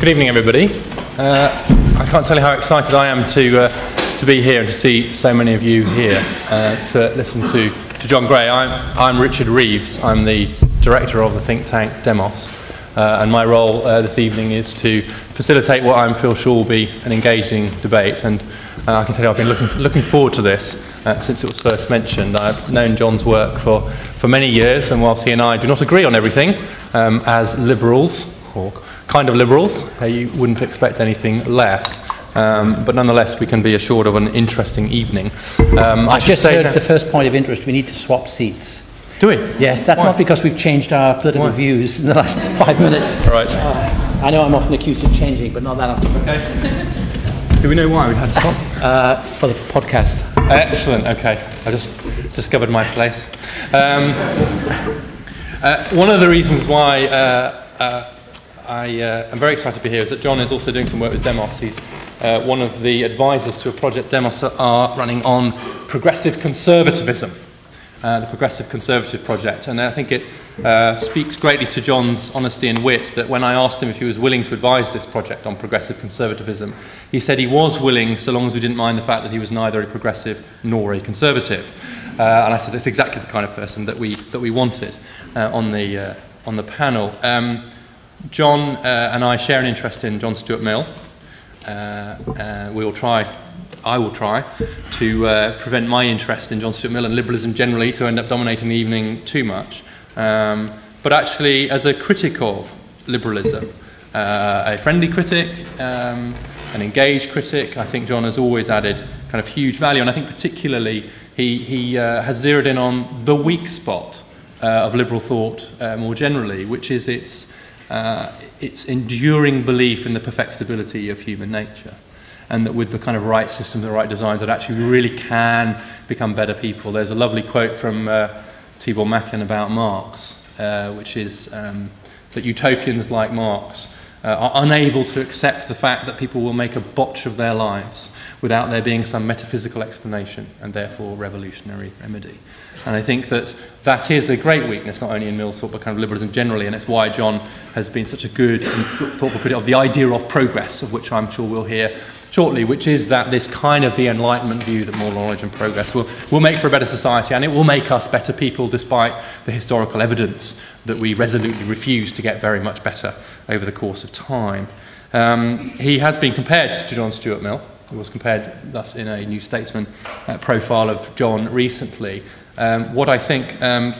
Good evening, everybody. Uh, I can't tell you how excited I am to, uh, to be here and to see so many of you here uh, to listen to, to John Gray. I'm, I'm Richard Reeves. I'm the director of the think tank Demos. Uh, and my role uh, this evening is to facilitate what I feel sure will be an engaging debate. And uh, I can tell you I've been looking, looking forward to this since it was first mentioned. I've known John's work for, for many years, and whilst he and I do not agree on everything, um, as liberals, kind of liberals, uh, you wouldn't expect anything less. Um, but nonetheless, we can be assured of an interesting evening. Um, I, I just heard the first point of interest. We need to swap seats. Do we? Yes, that's Why? not because we've changed our political Why? views in the last five minutes. Right. Uh, I know I'm often accused of changing, but not that often. Okay. Do we know why we had to stop? Uh, for the podcast. Excellent. Okay, I just discovered my place. Um, uh, one of the reasons why uh, uh, I uh, am very excited to be here is that John is also doing some work with Demos. He's uh, one of the advisors to a project Demos are running on progressive conservatism, uh, the Progressive Conservative Project. And I think it uh, speaks greatly to John's honesty and wit that when I asked him if he was willing to advise this project on progressive conservatism, he said he was willing so long as we didn't mind the fact that he was neither a progressive nor a conservative. Uh, and I said that's exactly the kind of person that we, that we wanted uh, on, the, on the panel. Um, John uh, and I share an interest in John Stuart Mill. Uh, uh, we will try, I will try, to uh, prevent my interest in John Stuart Mill and liberalism generally to end up dominating the evening too much. Um, but actually, as a critic of liberalism, uh, a friendly critic, um, an engaged critic, I think John has always added kind of huge value. And I think particularly he, he has zeroed in on the weak spot of liberal thought more generally, which is its uh, its enduring belief in the perfectibility of human nature. And that with the kind of right system, the right design, that actually we really can become better people. There's a lovely quote from uh, Tibor Machan about Marx, uh, which is um, that utopians like Marx uh, are unable to accept the fact that people will make a botch of their lives without there being some metaphysical explanation and therefore revolutionary remedy. And I think that that is a great weakness, not only in Mill's thought, but kind of liberalism generally, and it's why John has been such a good and thoughtful critic of the idea of progress, of which I'm sure we'll hear shortly, which is that this kind of the Enlightenment view that more knowledge and progress will, will make for a better society, and it will make us better people despite the historical evidence that we resolutely refuse to get very much better over the course of time. Um, he has been compared to John Stuart Mill. Was compared thus in a New Statesman uh, profile of John recently. Um, what I think um,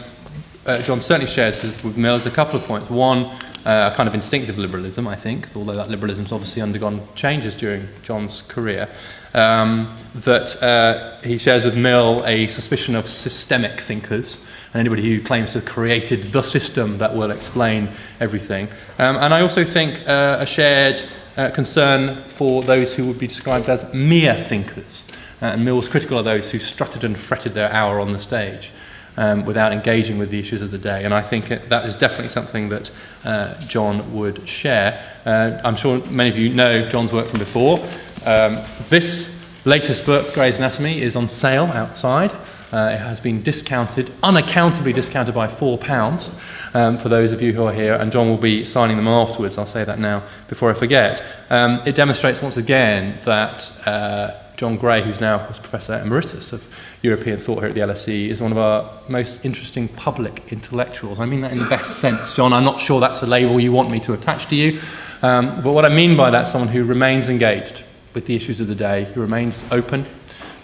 uh, John certainly shares with, with Mill is a couple of points. One, uh, kind of instinctive liberalism, I think, although that liberalism's obviously undergone changes during John's career. Um, that uh, he shares with Mill a suspicion of systemic thinkers and anybody who claims to have created the system that will explain everything. Um, and I also think uh, a shared uh, concern for those who would be described as mere thinkers. Uh, and Mill was critical of those who strutted and fretted their hour on the stage um, without engaging with the issues of the day. And I think it, that is definitely something that uh, John would share. Uh, I'm sure many of you know John's work from before. Um, this latest book, Gray's Anatomy, is on sale outside. Uh, it has been discounted, unaccountably discounted by £4 um, for those of you who are here, and John will be signing them afterwards. I'll say that now before I forget. Um, it demonstrates once again that uh, John Gray, who's now Professor Emeritus of European Thought here at the LSE, is one of our most interesting public intellectuals. I mean that in the best sense, John. I'm not sure that's a label you want me to attach to you, um, but what I mean by that someone who remains engaged with the issues of the day, who remains open,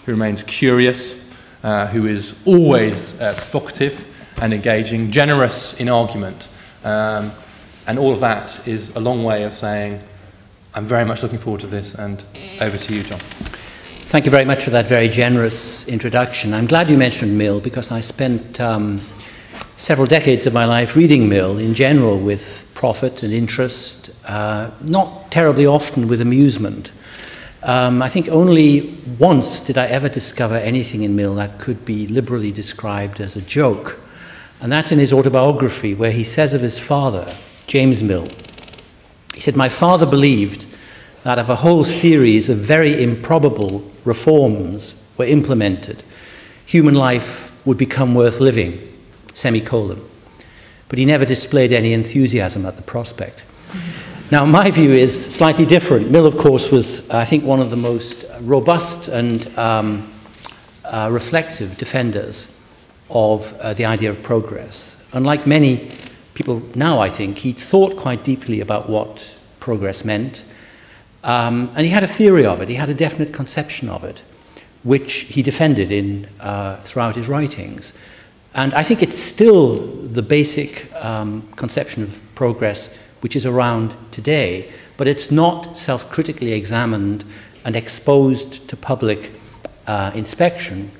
who remains curious, uh, who is always uh, provocative and engaging, generous in argument. Um, and all of that is a long way of saying, I'm very much looking forward to this, and over to you, John. Thank you very much for that very generous introduction. I'm glad you mentioned Mill because I spent um, several decades of my life reading Mill in general with profit and interest, uh, not terribly often with amusement. Um, I think only once did I ever discover anything in Mill that could be liberally described as a joke. And that's in his autobiography, where he says of his father, James Mill, he said, My father believed that if a whole series of very improbable reforms were implemented, human life would become worth living, semicolon. But he never displayed any enthusiasm at the prospect. Now, my view is slightly different. Mill, of course, was, I think, one of the most robust and um, uh, reflective defenders of uh, the idea of progress. Unlike many people now, I think, he thought quite deeply about what progress meant. Um, and he had a theory of it, he had a definite conception of it, which he defended in, uh, throughout his writings. And I think it's still the basic um, conception of progress which is around today, but it's not self critically examined and exposed to public uh, inspection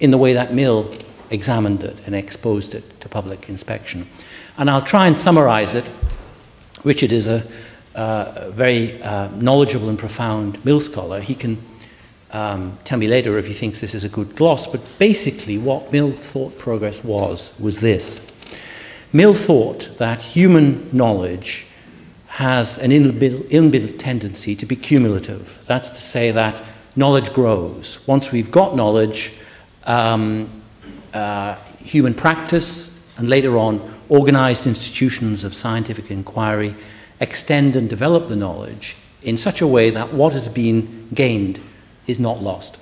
in the way that Mill examined it and exposed it to public inspection. And I'll try and summarize it. Richard is a, uh, very uh, knowledgeable and profound Mill scholar. He can um, tell me later if he thinks this is a good gloss, but basically what Mill thought progress was, was this. Mill thought that human knowledge has an inbuilt, tendency to be cumulative. That's to say that knowledge grows. Once we've got knowledge, um, uh, human practice, and later on, organized institutions of scientific inquiry extend and develop the knowledge in such a way that what has been gained is not lost.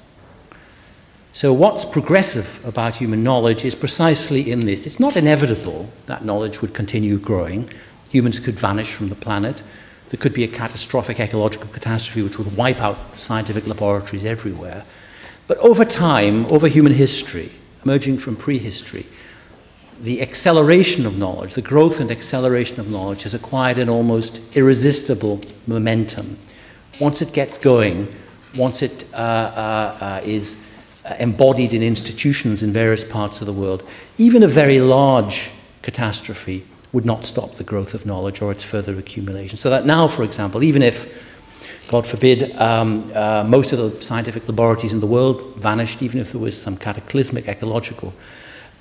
So, what's progressive about human knowledge is precisely in this. It's not inevitable that knowledge would continue growing. Humans could vanish from the planet. There could be a catastrophic ecological catastrophe which would wipe out scientific laboratories everywhere. But over time, over human history, emerging from prehistory, the acceleration of knowledge, the growth and acceleration of knowledge, has acquired an almost irresistible momentum. Once it gets going, once it uh, uh, uh, is embodied in institutions in various parts of the world, even a very large catastrophe would not stop the growth of knowledge or its further accumulation. So that now, for example, even if, God forbid, um, uh, most of the scientific laboratories in the world vanished, even if there was some cataclysmic ecological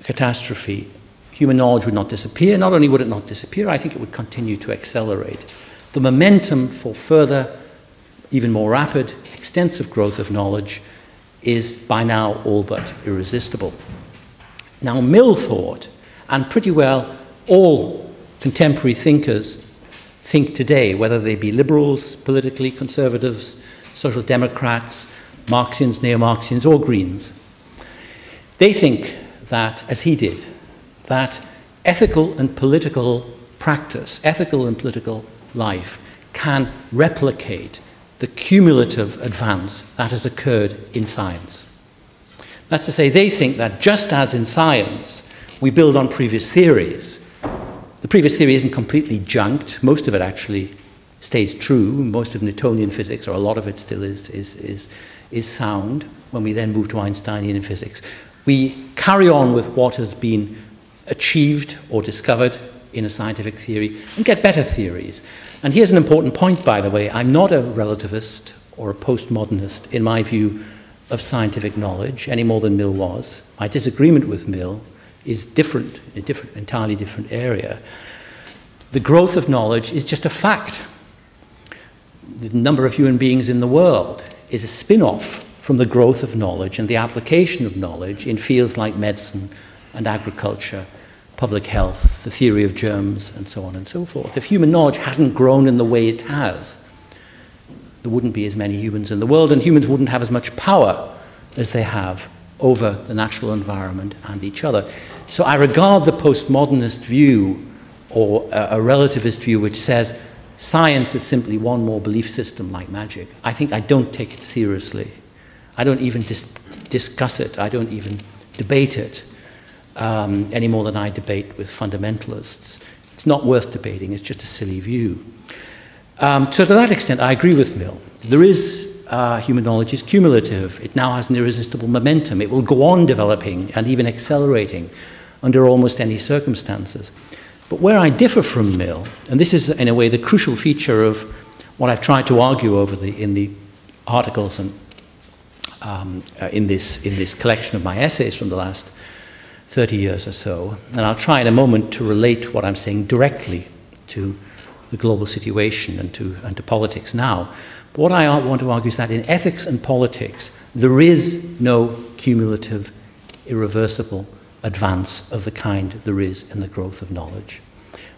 catastrophe, human knowledge would not disappear. Not only would it not disappear, I think it would continue to accelerate. The momentum for further, even more rapid, extensive growth of knowledge is by now all but irresistible. Now, Mill thought, and pretty well all contemporary thinkers think today, whether they be liberals, politically conservatives, social democrats, Marxians, neo Marxians, or Greens, they think that, as he did, that ethical and political practice, ethical and political life, can replicate the cumulative advance that has occurred in science. That's to say, they think that just as in science we build on previous theories, the previous theory isn't completely junked, most of it actually stays true, most of Newtonian physics, or a lot of it still is, is, is, is sound when we then move to Einsteinian physics. We carry on with what has been achieved or discovered in a scientific theory and get better theories. And here's an important point, by the way. I'm not a relativist or a postmodernist in my view of scientific knowledge any more than Mill was. My disagreement with Mill is different, a different, entirely different area. The growth of knowledge is just a fact. The number of human beings in the world is a spin off from the growth of knowledge and the application of knowledge in fields like medicine and agriculture, public health, the theory of germs, and so on and so forth. If human knowledge hadn't grown in the way it has, there wouldn't be as many humans in the world, and humans wouldn't have as much power as they have over the natural environment and each other. So I regard the postmodernist view or a, relativist view which says science is simply one more belief system like magic. I think I don't take it seriously. I don't even dis discuss it. I don't even debate it um, any more than I debate with fundamentalists. It's not worth debating, it's just a silly view. Um, so, to that extent, I agree with Mill. There is uh, human knowledge is cumulative. It now has an irresistible momentum. It will go on developing and even accelerating under almost any circumstances. But where I differ from Mill, and this is in a way the crucial feature of what I've tried to argue over the, in the articles and um, uh, in, this, in this collection of my essays from the last 30 years or so. And I'll try in a moment to relate what I'm saying directly to the global situation and to, and to politics now. But what I want to argue is that in ethics and politics, there is no cumulative, irreversible advance of the kind there is in the growth of knowledge.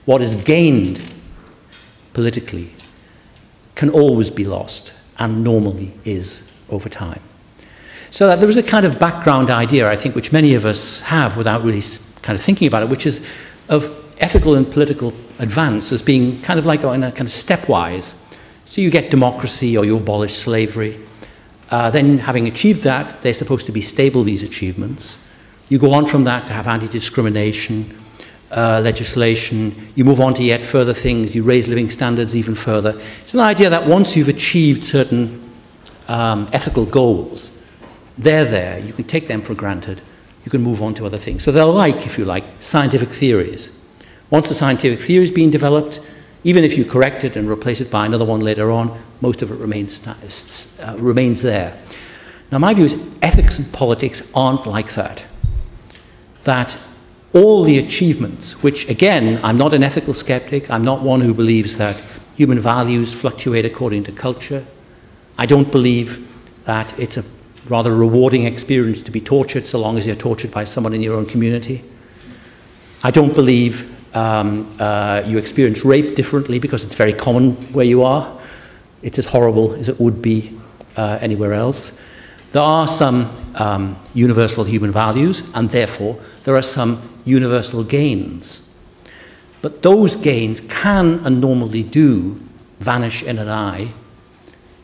What is gained politically can always be lost and normally is over time. So that there is a kind of background idea, I think, which many of us have without really kind of thinking about it, which is of ethical and political advance as being kind of like in a kind of stepwise. So you get democracy or you abolish slavery. Uh, then, having achieved that, they're supposed to be stable, these achievements. You go on from that to have anti discrimination uh, legislation. You move on to yet further things. You raise living standards even further. It's an idea that once you've achieved certain um, ethical goals, they're there. You can take them for granted. You can move on to other things. So they're like, if you like, scientific theories. Once the scientific theory has been developed, even if you correct it and replace it by another one later on, most of it remains, uh, remains there. Now, my view is ethics and politics aren't like that. That all the achievements, which again, I'm not an ethical skeptic, I'm not one who believes that human values fluctuate according to culture. I don't believe that it's a rather rewarding experience to be tortured so long as you're tortured by someone in your own community. I don't believe um, uh, you experience rape differently because it's very common where you are. It's as horrible as it would be uh, anywhere else. There are some um, universal human values, and therefore there are some universal gains. But those gains can and normally do vanish in an eye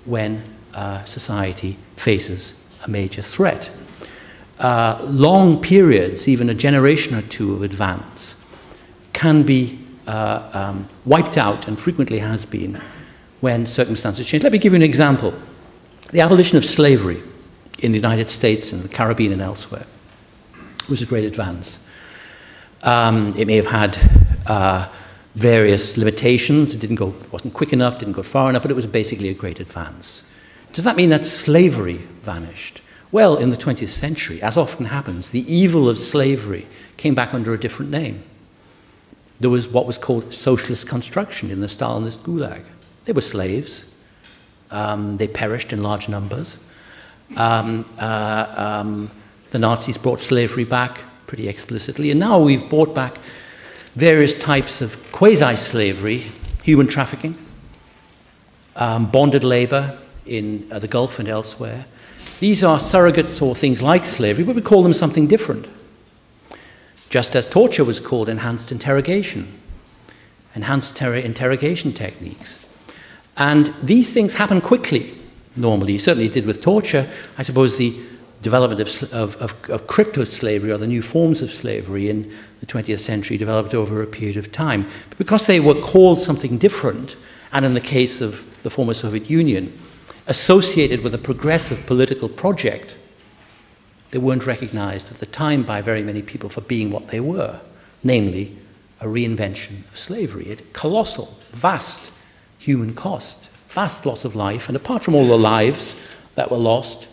when uh, society faces a major threat. Uh, long periods, even a generation or two of advance, can be uh, um, wiped out and frequently has been when circumstances change. Let me give you an example. The abolition of slavery in the United States and the Caribbean and elsewhere was a great advance. Um, it may have had uh, various limitations. It didn't go, wasn't quick enough, didn't go far enough, but it was basically a great advance. Does that mean that slavery vanished? Well, in the 20th century, as often happens, the evil of slavery came back under a different name. There was what was called socialist construction in the Stalinist gulag. They were slaves. Um, they perished in large numbers. Um, uh, um, the Nazis brought slavery back pretty explicitly, and now we've brought back various types of quasi slavery, human trafficking, um, bonded labor in uh, the Gulf and elsewhere. These are surrogates or things like slavery, but we call them something different. Just as torture was called enhanced interrogation, enhanced interrogation techniques. And these things happen quickly normally. Certainly it did with torture. I suppose the development of, of, of, of crypto slavery or the new forms of slavery in the 20th century developed over a period of time. But because they were called something different, and in the case of the former Soviet Union, associated with a progressive political project, they weren't recognized at the time by very many people for being what they were, namely a reinvention of slavery, a colossal, vast human cost vast loss of life, and apart from all the lives that were lost,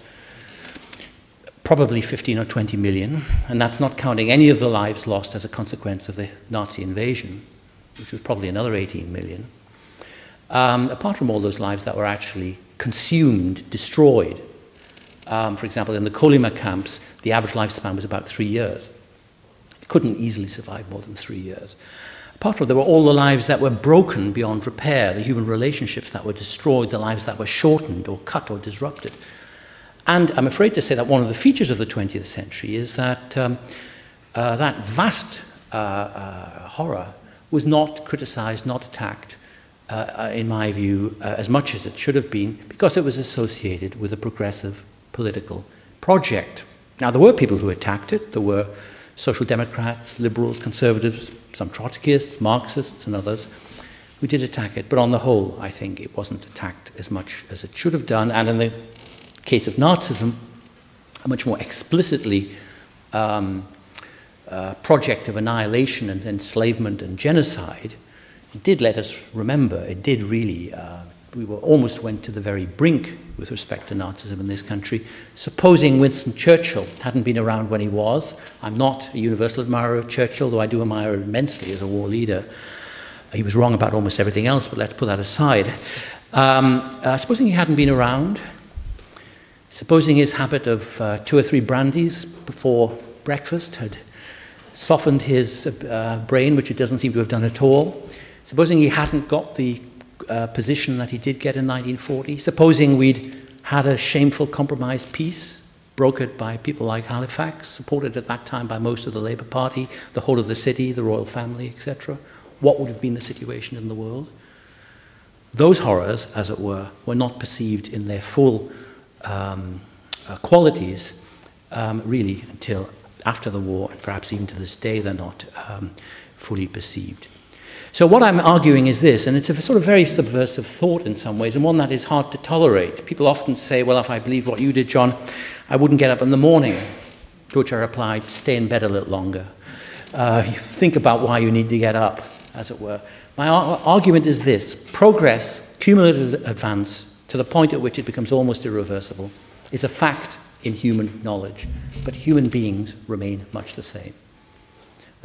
probably 15 or 20 million, and that's not counting any of the lives lost as a consequence of the Nazi invasion, which was probably another 18 million. Um, apart from all those lives that were actually consumed, destroyed. Um, for example, in the Kolyma camps, the average lifespan was about three years. It couldn't easily survive more than three years. Apart from there were all the lives that were broken beyond repair, the human relationships that were destroyed, the lives that were shortened or cut or disrupted. And I'm afraid to say that one of the features of the 20th century is that um, uh, that vast uh, uh, horror was not criticized, not attacked, uh, uh, in my view, uh, as much as it should have been, because it was associated with a progressive political project. Now, there were people who attacked it. There were social democrats, liberals, conservatives, some Trotskyists, Marxists, and others who did attack it. But on the whole, I think it wasn't attacked as much as it should have done. And in the case of Nazism, a much more explicitly um, uh, project of annihilation and enslavement and genocide, it did let us remember, it did really uh, we were, almost went to the very brink with respect to Nazism in this country. Supposing Winston Churchill hadn't been around when he was, I'm not a universal admirer of Churchill, though I do admire him immensely as a war leader. He was wrong about almost everything else, but let's put that aside. Um, uh, supposing he hadn't been around, supposing his habit of uh, two or three brandies before breakfast had softened his uh, brain, which it doesn't seem to have done at all, supposing he hadn't got the uh, position that he did get in 1940? Supposing we'd had a shameful compromise peace brokered by people like Halifax, supported at that time by most of the Labour Party, the whole of the city, the royal family, etc., what would have been the situation in the world? Those horrors, as it were, were not perceived in their full um, uh, qualities um, really until after the war, and perhaps even to this day they're not um, fully perceived. So, what I'm arguing is this, and it's a sort of very subversive thought in some ways, and one that is hard to tolerate. People often say, Well, if I believed what you did, John, I wouldn't get up in the morning. To which I reply, Stay in bed a little longer. Uh, think about why you need to get up, as it were. My ar argument is this progress, cumulative advance, to the point at which it becomes almost irreversible, is a fact in human knowledge, but human beings remain much the same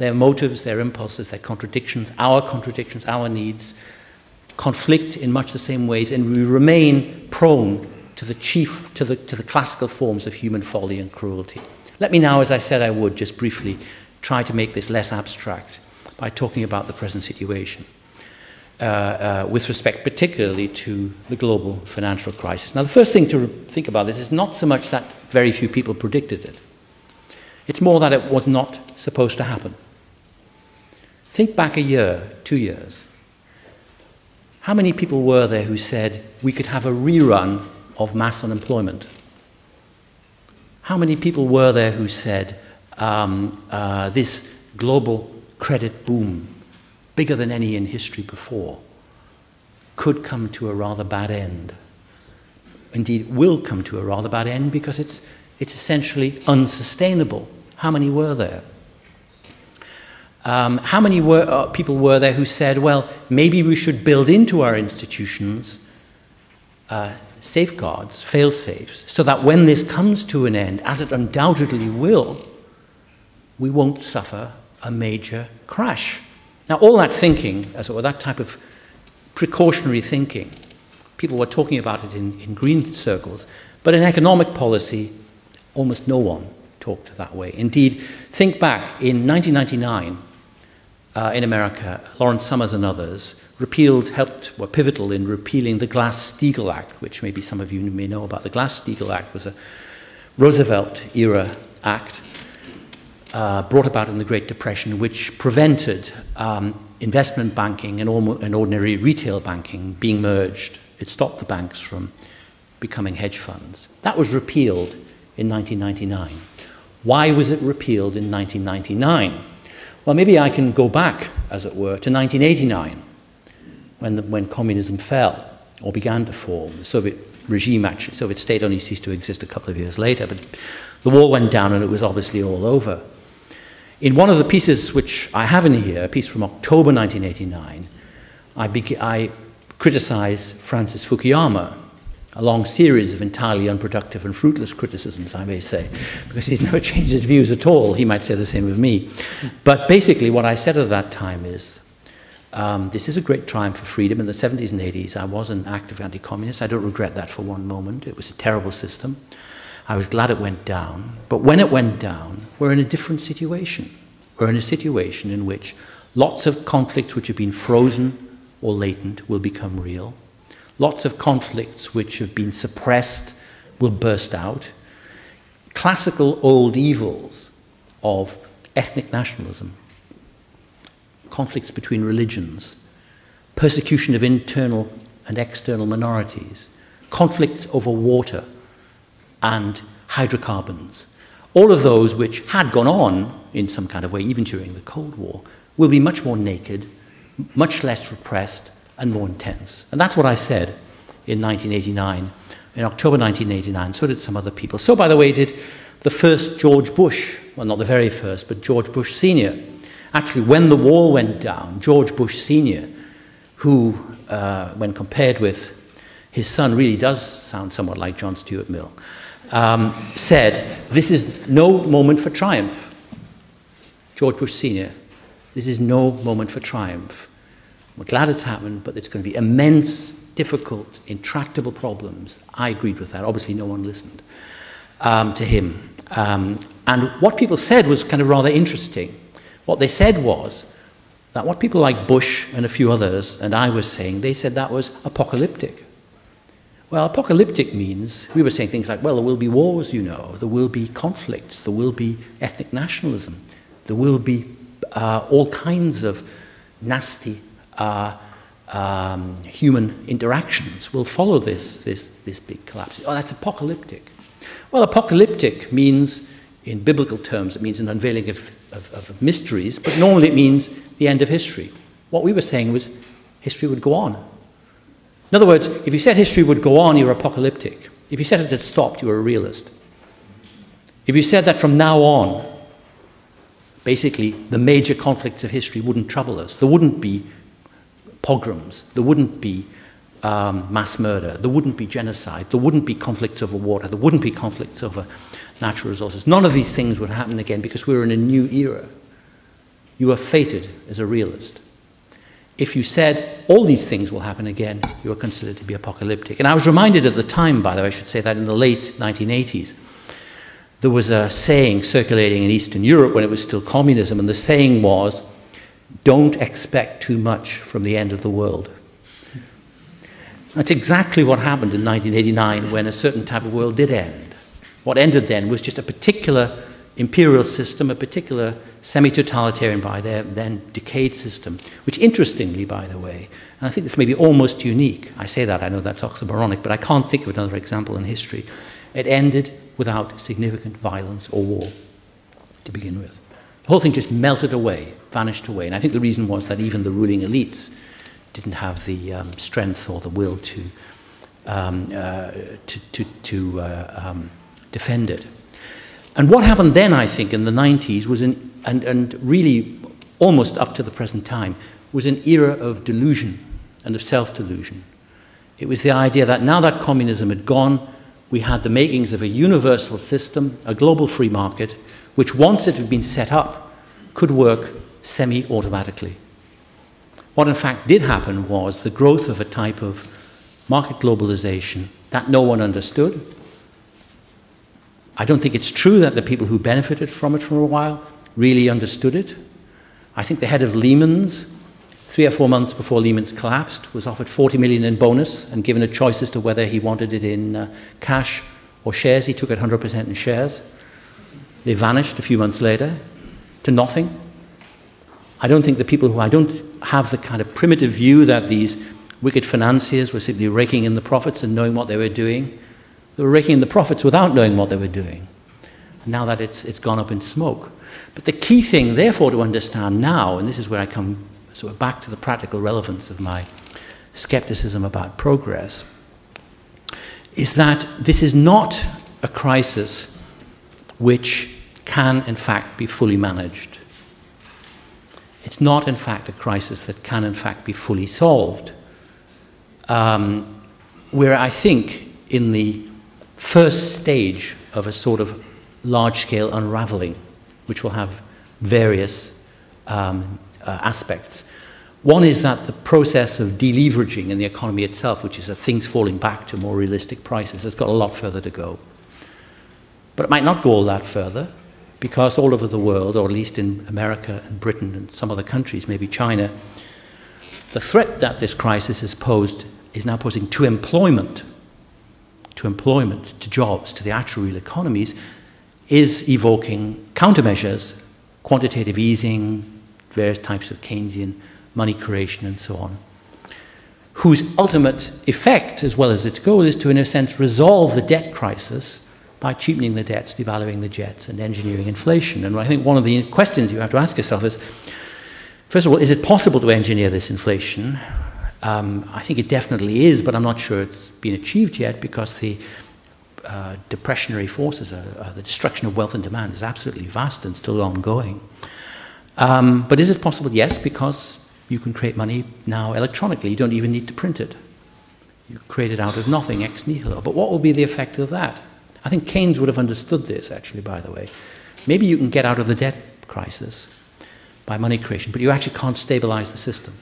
their motives, their impulses, their contradictions, our contradictions, our needs, conflict in much the same ways, and we remain prone to the chief, to the, to the classical forms of human folly and cruelty. Let me now, as I said I would, just briefly try to make this less abstract by talking about the present situation. Uh, uh, with respect particularly to the global financial crisis. Now, the first thing to think about this is not so much that very few people predicted it, it's more that it was not supposed to happen. Think back a year, two years. How many people were there who said we could have a rerun of mass unemployment? How many people were there who said um, uh, this global credit boom, bigger than any in history before, could come to a rather bad end? Indeed, will come to a rather bad end because it's, it's essentially unsustainable. How many were there? Um, how many were, uh, people were there who said, well, maybe we should build into our institutions uh, safeguards, fail safes, so that when this comes to an end, as it undoubtedly will, we won't suffer a major crash? Now, all that thinking, as it were, that type of precautionary thinking, people were talking about it in, in green circles, but in economic policy, almost no one talked that way. Indeed, think back in 1999 uh, in America, Lawrence Summers and others repealed, helped, were pivotal in repealing the Glass-Steagall Act, which maybe some of you may know about. The Glass-Steagall Act was a Roosevelt-era act uh, brought about in the Great Depression, which prevented um, investment banking and, and ordinary retail banking being merged. It stopped the banks from becoming hedge funds. That was repealed in 1999. Why was it repealed in 1999? Well, maybe I can go back, as it were, to 1989, when, the, when communism fell or began to fall. The Soviet regime, actually, Soviet state only ceased to exist a couple of years later, but the wall went down and it was obviously all over. In one of the pieces which I have in here, a piece from October 1989, I, I criticize Francis Fukuyama a long series of entirely unproductive and fruitless criticisms, I may say, because he's never changed his views at all. He might say the same of me. But basically, what I said at that time is um, this is a great triumph for freedom. In the 70s and 80s, I was an active anti communist. I don't regret that for one moment. It was a terrible system. I was glad it went down. But when it went down, we're in a different situation. We're in a situation in which lots of conflicts which have been frozen or latent will become real Lots of conflicts which have been suppressed will burst out. Classical old evils of ethnic nationalism, conflicts between religions, persecution of internal and external minorities, conflicts over water and hydrocarbons. All of those which had gone on in some kind of way, even during the Cold War, will be much more naked, much less repressed, and more intense. And that's what I said in 1989, in October 1989. So did some other people. So, by the way, did the first George Bush, well, not the very first, but George Bush Sr. Actually, when the wall went down, George Bush Sr., who, uh, when compared with his son, really does sound somewhat like John Stuart Mill, um, said, This is no moment for triumph. George Bush Sr., this is no moment for triumph. We're glad it's happened, but it's going to be immense, difficult, intractable problems. I agreed with that. Obviously, no one listened um, to him. Um, and what people said was kind of rather interesting. What they said was, that what people like Bush and a few others and I was saying, they said that was apocalyptic. Well, apocalyptic means, we were saying things like, well, there will be wars, you know, there will be conflicts, there will be ethnic nationalism, there will be uh, all kinds of nasty uh, um, human interactions will follow this, this, this big collapse. Oh, that's apocalyptic. Well, apocalyptic means, in biblical terms, it means an unveiling of, of, of mysteries, but normally it means the end of history. What we were saying was history would go on. In other words, if you said history would go on, you're apocalyptic. If you said it had stopped, you were a realist. If you said that from now on, basically the major conflicts of history wouldn't trouble us, there wouldn't be pogroms, there wouldn't be um, mass murder, there wouldn't be genocide, there wouldn't be conflicts over water, there wouldn't be conflicts over natural resources. None of these things would happen again because we're in a new era. You are fated as a realist. If you said all these things will happen again, you are considered to be apocalyptic. And I was reminded at the time, by the way, I should say that in the late 1980s, there was a saying circulating in Eastern Europe when it was still communism, and the saying was, don't expect too much from the end of the world. That's exactly what happened in 1989 when a certain type of world did end. What ended then was just a particular imperial system, a particular semi-totalitarian by their then decayed system, which interestingly, by the way, and I think this may be almost unique, I say that, I know that's oxymoronic, but I can't think of another example in history, it ended without significant violence or war to begin with. The whole thing just melted away, vanished away, and I think the reason was that even the ruling elites didn't have the um, strength or the will to, um, uh, to, to, to uh, um, defend it. And what happened then, I think, in the 90s was, an, and, and really almost up to the present time, was an era of delusion and of self delusion. It was the idea that now that communism had gone, we had the makings of a universal system, a global free market, which once it had been set up, could work semi automatically. What in fact did happen was the growth of a type of market globalization that no one understood, I don't think it's true that the people who benefited from it for a while really understood it. I think the head of Lehman's, three or four months before Lehman's collapsed, was offered 40 million in bonus and given a choice as to whether he wanted it in uh, cash or shares. He took it 100% in shares. They vanished a few months later to nothing. I don't think the people who I don't have the kind of primitive view that these wicked financiers were simply raking in the profits and knowing what they were doing. They were raking in the profits without knowing what they were doing. Now that it's, it's gone up in smoke. But the key thing, therefore, to understand now, and this is where I come sort of back to the practical relevance of my skepticism about progress, is that this is not a crisis which can, in fact, be fully managed. It's not, in fact, a crisis that can, in fact, be fully solved. Um, where I think in the first stage of a sort of large scale unraveling, which will have various um, uh, aspects. One is that the process of deleveraging in the economy itself, which is of things falling back to more realistic prices, has got a lot further to go. But it might not go all that further because all over the world, or at least in America and Britain and some other countries, maybe China, the threat that this crisis has posed is now posing to employment to employment, to jobs, to the actual real economies, is evoking countermeasures, quantitative easing, various types of Keynesian money creation, and so on, whose ultimate effect, as well as its goal, is to, in a sense, resolve the debt crisis by cheapening the debts, devaluing the jets, and engineering inflation. And I think one of the questions you have to ask yourself is first of all, is it possible to engineer this inflation? Um, I think it definitely is, but I'm not sure it's been achieved yet because the uh, depressionary forces, are, uh, the destruction of wealth and demand is absolutely vast and still ongoing. Um, but is it possible? Yes, because you can create money now electronically. You don't even need to print it. You create it out of nothing, ex nihilo. But what will be the effect of that? I think Keynes would have understood this, actually, by the way. Maybe you can get out of the debt crisis by money creation, but you actually can't stabilize the system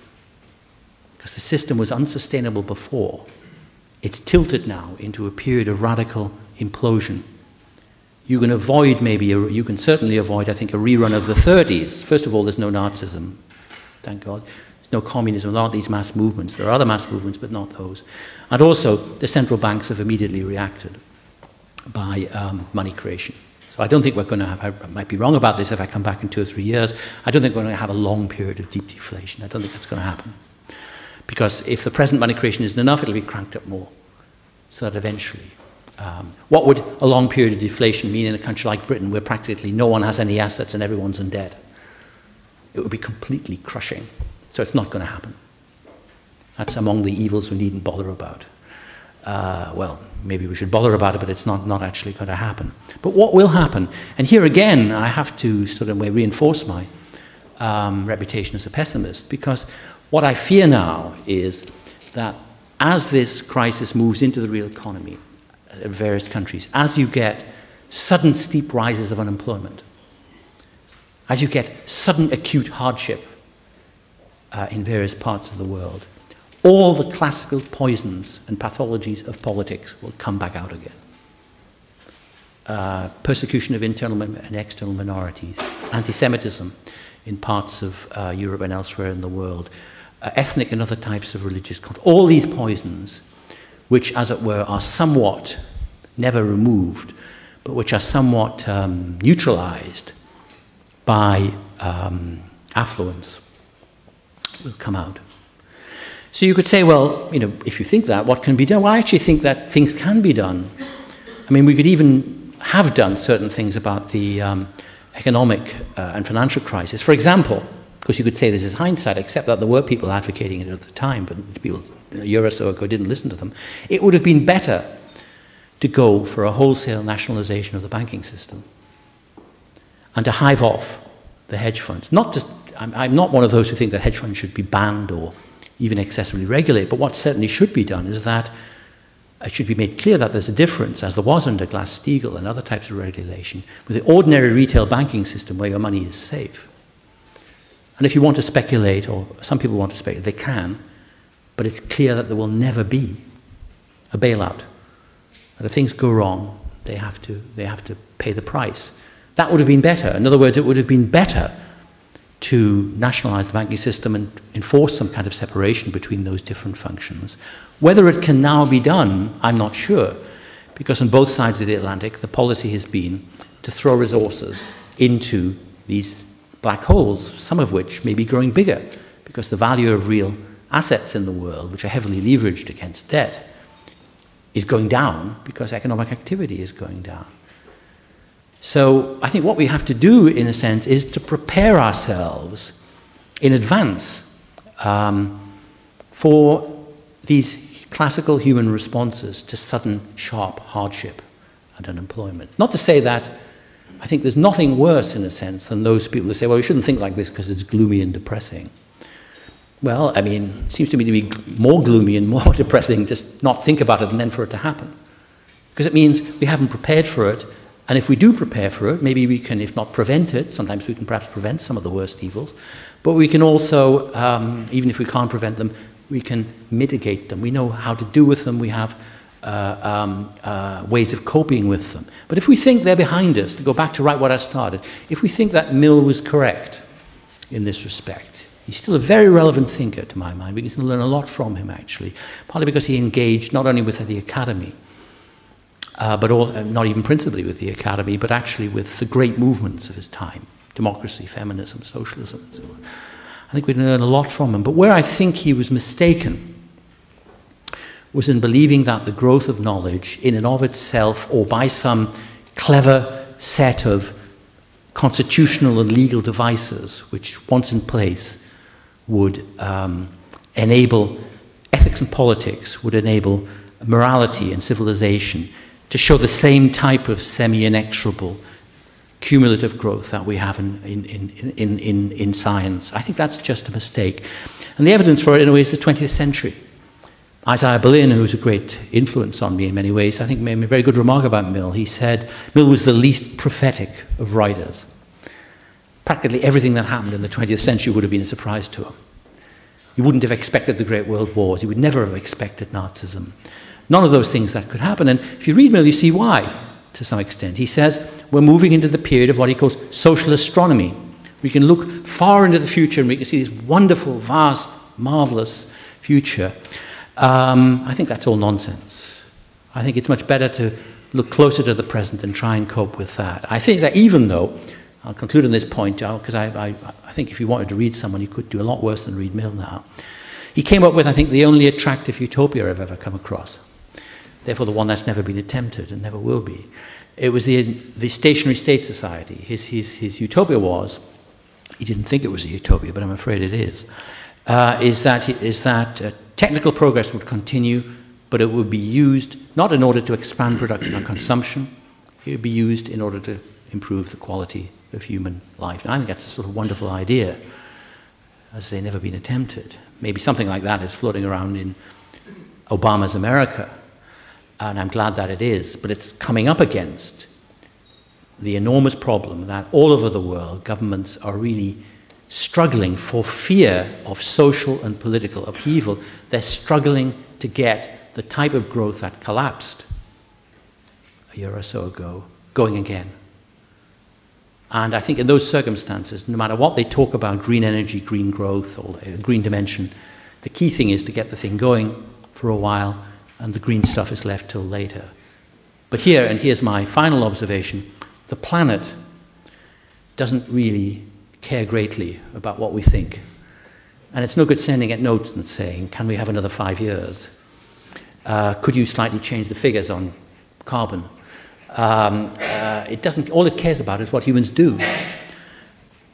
because the system was unsustainable before. It's tilted now into a period of radical implosion. You can avoid maybe, a, you can certainly avoid, I think, a rerun of the 30s. First of all, there's no Nazism. thank God. There's no communism, there aren't these mass movements. There are other mass movements, but not those. And also, the central banks have immediately reacted by um, money creation. So I don't think we're going to have, I might be wrong about this if I come back in two or three years, I don't think we're going to have a long period of deep deflation. I don't think that's going to happen. Because if the present money creation isn't enough, it'll be cranked up more. So that eventually, um, what would a long period of deflation mean in a country like Britain where practically no one has any assets and everyone's in debt? It would be completely crushing. So it's not going to happen. That's among the evils we needn't bother about. Uh, well, maybe we should bother about it, but it's not, not actually going to happen. But what will happen? And here again, I have to sort of reinforce my um, reputation as a pessimist because what I fear now is that as this crisis moves into the real economy in various countries, as you get sudden steep rises of unemployment, as you get sudden acute hardship uh, in various parts of the world, all the classical poisons and pathologies of politics will come back out again. Uh, persecution of internal and external minorities, anti Semitism in parts of uh, Europe and elsewhere in the world, uh, ethnic and other types of religious conflict. All these poisons, which, as it were, are somewhat never removed, but which are somewhat um, neutralized by um, affluence, will come out. So you could say, well, you know, if you think that, what can be done? Well, I actually think that things can be done. I mean, we could even have done certain things about the um, economic uh, and financial crisis. For example, because you could say this is hindsight, except that there were people advocating it at the time, but people a year or so ago didn't listen to them. It would have been better to go for a wholesale nationalization of the banking system and to hive off the hedge funds. Not just, I'm, I'm not one of those who think that hedge funds should be banned or even excessively regulated, but what certainly should be done is that it should be made clear that there's a difference, as there was under Glass-Steagall and other types of regulation, with the ordinary retail banking system where your money is safe and if you want to speculate, or some people want to speculate, they can, but it's clear that there will never be a bailout. And if things go wrong, they have to, they have to pay the price. That would have been better. In other words, it would have been better to nationalize the banking system and enforce some kind of separation between those different functions. Whether it can now be done, I'm not sure, because on both sides of the Atlantic, the policy has been to throw resources into these black holes, some of which may be growing bigger because the value of real assets in the world, which are heavily leveraged against debt, is going down because economic activity is going down. So I think what we have to do, in a sense, is to prepare ourselves in advance um, for these classical human responses to sudden, sharp hardship and unemployment. Not to say that I think there's nothing worse, in a sense, than those people who say, well, we shouldn't think like this because it's gloomy and depressing. Well, I mean, it seems to me to be more gloomy and more depressing just not think about it and then for it to happen. Because it means we haven't prepared for it, and if we do prepare for it, maybe we can, if not prevent it, sometimes we can perhaps prevent some of the worst evils, but we can also, um, even if we can't prevent them, we can mitigate them. We know how to do with them. We have uh, um, uh, ways of coping with them. But if we think they're behind us, to go back to right what I started, if we think that Mill was correct in this respect, he's still a very relevant thinker to my mind. We can learn a lot from him, actually, partly because he engaged not only with the academy, uh, but all, uh, not even principally with the academy, but actually with the great movements of his time democracy, feminism, socialism, and so on. I think we can learn a lot from him. But where I think he was mistaken was in believing that the growth of knowledge, in and of itself, or by some clever set of constitutional and legal devices, which, once in place, would um, enable ethics and politics, would enable morality and civilization to show the same type of semi inexorable cumulative growth that we have in, in, in, in, in, science. I think that's just a mistake. And the evidence for it, in a way, is the 20th century. Isaiah Berlin, who was a great influence on me in many ways, I think made a very good remark about Mill. He said Mill was the least prophetic of writers. Practically everything that happened in the 20th century would have been a surprise to him. He wouldn't have expected the Great World Wars. He would never have expected Nazism. None of those things that could happen. And if you read Mill, you see why, to some extent. He says we're moving into the period of what he calls social astronomy. We can look far into the future and we can see this wonderful, vast, marvelous future. Um, I think that's all nonsense. I think it's much better to look closer to the present and try and cope with that. I think that even though, I'll conclude on this point, because I, I, I think if you wanted to read someone, you could do a lot worse than read Mill now. He came up with, I think, the only attractive utopia I've ever come across. Therefore, the one that's never been attempted and never will be. It was the, the stationary state society. His, his, his utopia was, he didn't think it was a utopia, but I'm afraid it is, uh, is that, is that uh, technical progress would continue, but it would be used not in order to expand production and consumption, it would be used in order to improve the quality of human life. And I think that's a sort of wonderful idea, as they never been attempted. Maybe something like that is floating around in Obama's America, and I'm glad that it is, but it's coming up against the enormous problem that all over the world governments are really struggling for fear of social and political upheaval. They're struggling to get the type of growth that collapsed a year or so ago going again. And I think in those circumstances, no matter what they talk about green energy, green growth, or green dimension, the key thing is to get the thing going for a while, and the green stuff is left till later. But here, and here's my final observation the planet doesn't really care greatly about what we think. And it's no good sending it notes and saying, Can we have another five years? Uh, could you slightly change the figures on carbon? Um, uh, it doesn't, all it cares about is what humans do.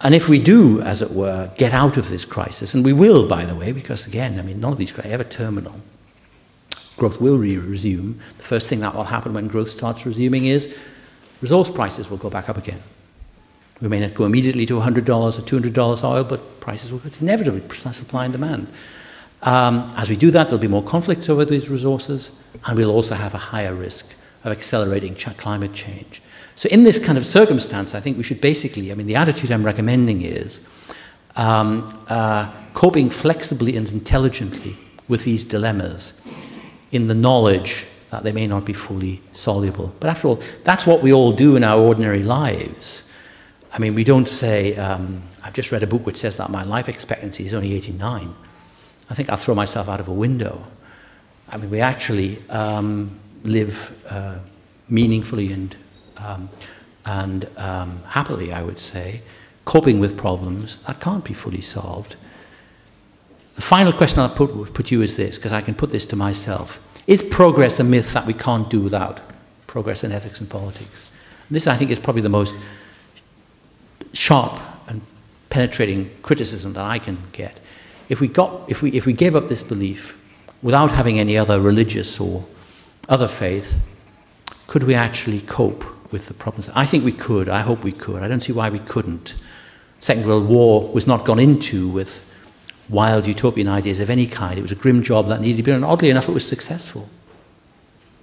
And if we do, as it were, get out of this crisis, and we will, by the way, because again, I mean, none of these are ever terminal, growth will re resume. The first thing that will happen when growth starts resuming is resource prices will go back up again. We may not go immediately to $100 or $200 oil, but prices will go. It's inevitably supply and demand. Um, as we do that, there'll be more conflicts over these resources, and we'll also have a higher risk of accelerating climate change. So, in this kind of circumstance, I think we should basically, I mean, the attitude I'm recommending is um, uh, coping flexibly and intelligently with these dilemmas in the knowledge that they may not be fully soluble. But after all, that's what we all do in our ordinary lives. I mean, we don't say, um, I've just read a book which says that my life expectancy is only 89. I think I'll throw myself out of a window. I mean, we actually um, live uh, meaningfully and, um, and um, happily, I would say, coping with problems that can't be fully solved. The final question I'll put, put you is this, because I can put this to myself. Is progress a myth that we can't do without? Progress in ethics and politics. And this, I think, is probably the most sharp and penetrating criticism that I can get. If we, got, if we, if we gave up this belief without having any other religious or other faith, could we actually cope with the problems? I think we could. I hope we could. I don't see why we couldn't. Second World War was not gone into with wild utopian ideas of any kind. It was a grim job that needed to be done. Oddly enough, it was successful.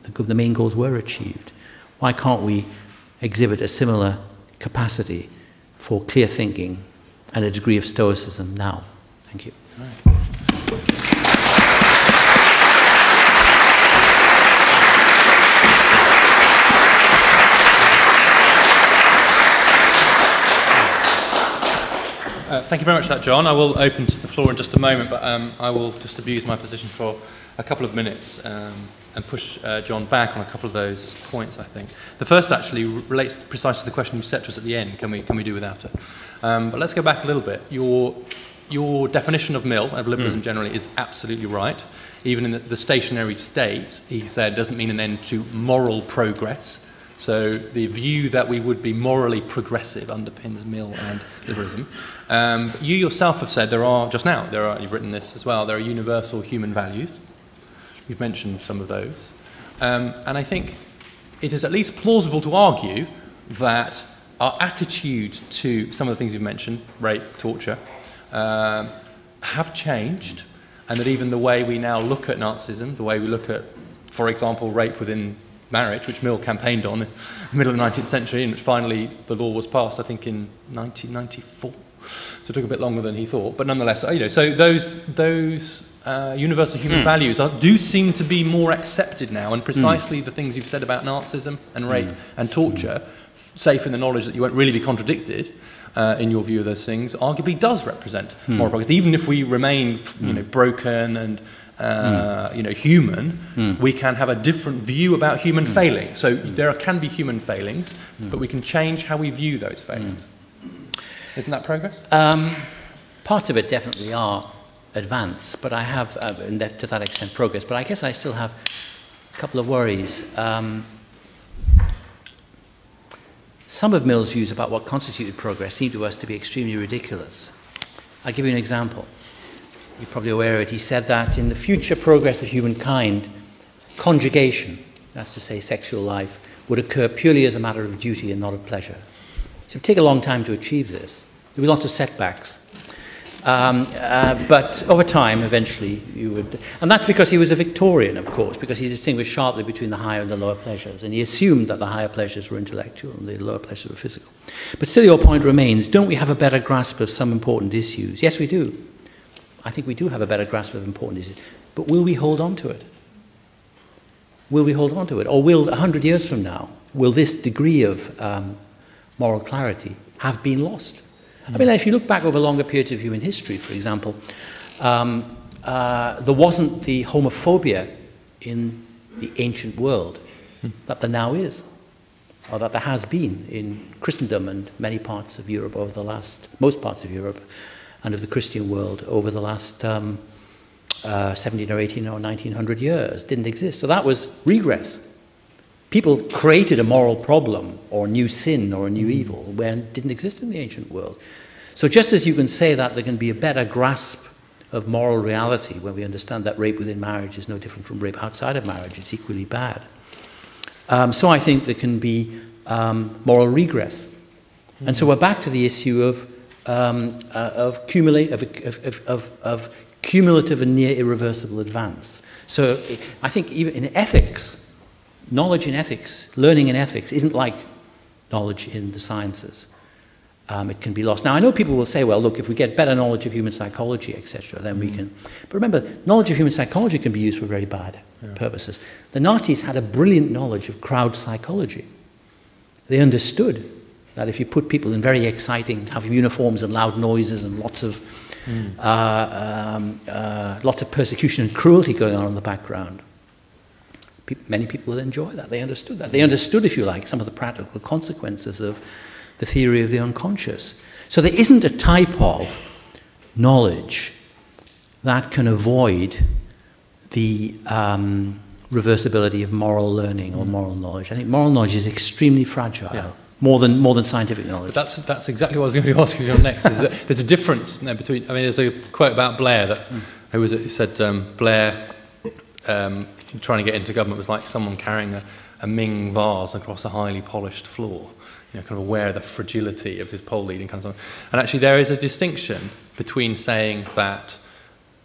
The, the main goals were achieved. Why can't we exhibit a similar capacity for clear thinking and a degree of stoicism now? Thank you. Uh, thank you very much for that, John. I will open to the floor in just a moment, but um, I will just abuse my position for a couple of minutes um, and push uh, John back on a couple of those points, I think. The first actually relates precisely to the question you set to us at the end, can we, can we do without it? Um, but let's go back a little bit. Your, your definition of mill, of liberalism mm. generally, is absolutely right. Even in the, the stationary state, he said, doesn't mean an end to moral progress. So the view that we would be morally progressive underpins Mill and liberalism. Um, you yourself have said there are, just now, there are, you've written this as well, there are universal human values. You've mentioned some of those. Um, and I think it is at least plausible to argue that our attitude to some of the things you've mentioned, rape, torture, um, have changed, and that even the way we now look at Nazism, the way we look at, for example, rape within marriage, which Mill campaigned on in the middle of the 19th century, and which finally the law was passed, I think, in 1994. So it took a bit longer than he thought, but nonetheless, you know, so those those uh, universal human mm. values are, do seem to be more accepted now, and precisely mm. the things you've said about Nazism and rape mm. and torture, safe in the knowledge that you won't really be contradicted, uh, in your view of those things, arguably does represent moral progress. Even if we remain, you know, broken and uh, you know, human, we can have a different view about human failing. So there are, can be human failings, but we can change how we view those failings. Isn't that progress? Um, part of it definitely are advance, but I have, uh, that, to that extent, progress. But I guess I still have a couple of worries. Um, some of Mill's views about what constituted progress seem to us to be extremely ridiculous. I'll give you an example. You're probably aware of it. He said that in the future progress of humankind, conjugation, that's to say sexual life, would occur purely as a matter of duty and not of pleasure. So it would take a long time to achieve this. There will be lots of setbacks. Um, uh, but over time, eventually, you would. And that's because he was a Victorian, of course, because he distinguished sharply between the higher and the lower pleasures. And he assumed that the higher pleasures were intellectual and the lower pleasures were physical. But still, your point remains don't we have a better grasp of some important issues? Yes, we do. I think we do have a better grasp of important issues. But will we hold on to it? Will we hold on to it? Or will, 100 years from now, will this degree of um, moral clarity have been lost? I mean, if you look back over longer periods of human history, for example, um, uh, there wasn't the homophobia in the ancient world that there now is, or that there has been in Christendom and many parts of Europe over the last, most parts of Europe and of the Christian world over the last um, uh, 17 or 18 or 1900 years. Didn't exist. So that was regress. People created a moral problem or a new sin or a new evil when didn't exist in the ancient world. So just as you can say that there can be a better grasp of moral reality when we understand that rape within marriage is no different from rape outside of marriage, it's equally bad. Um, so I think there can be um, moral regress. And so we're back to the issue of, um, uh, of, cumulate, of, of, of, of cumulative and near irreversible advance. So I think even in ethics, knowledge in ethics, learning in ethics, isn't like knowledge in the sciences. Um, it can be lost. Now, I know people will say, well, look, if we get better knowledge of human psychology, etc., then we can. But remember, knowledge of human psychology can be used for very bad yeah. purposes. The Nazis had a brilliant knowledge of crowd psychology. They understood that if you put people in very exciting, have uniforms and loud noises and lots of, mm. uh, um, uh, lots of persecution and cruelty going on in the background, many people would enjoy that. They understood that. They understood, if you like, some of the practical consequences of the theory of the unconscious. So there isn't a type of knowledge that can avoid the um, reversibility of moral learning or moral knowledge. I think moral knowledge is extremely fragile. Yeah. More than, more than scientific knowledge. But that's, that's exactly what I was going to ask you next. Is that there's a difference there between. I mean, there's a quote about Blair that mm. who was it? Who said um, Blair um, trying to get into government was like someone carrying a, a Ming vase across a highly polished floor you know, kind of aware of the fragility of his poll leading kind of stuff. And actually, there is a distinction between saying that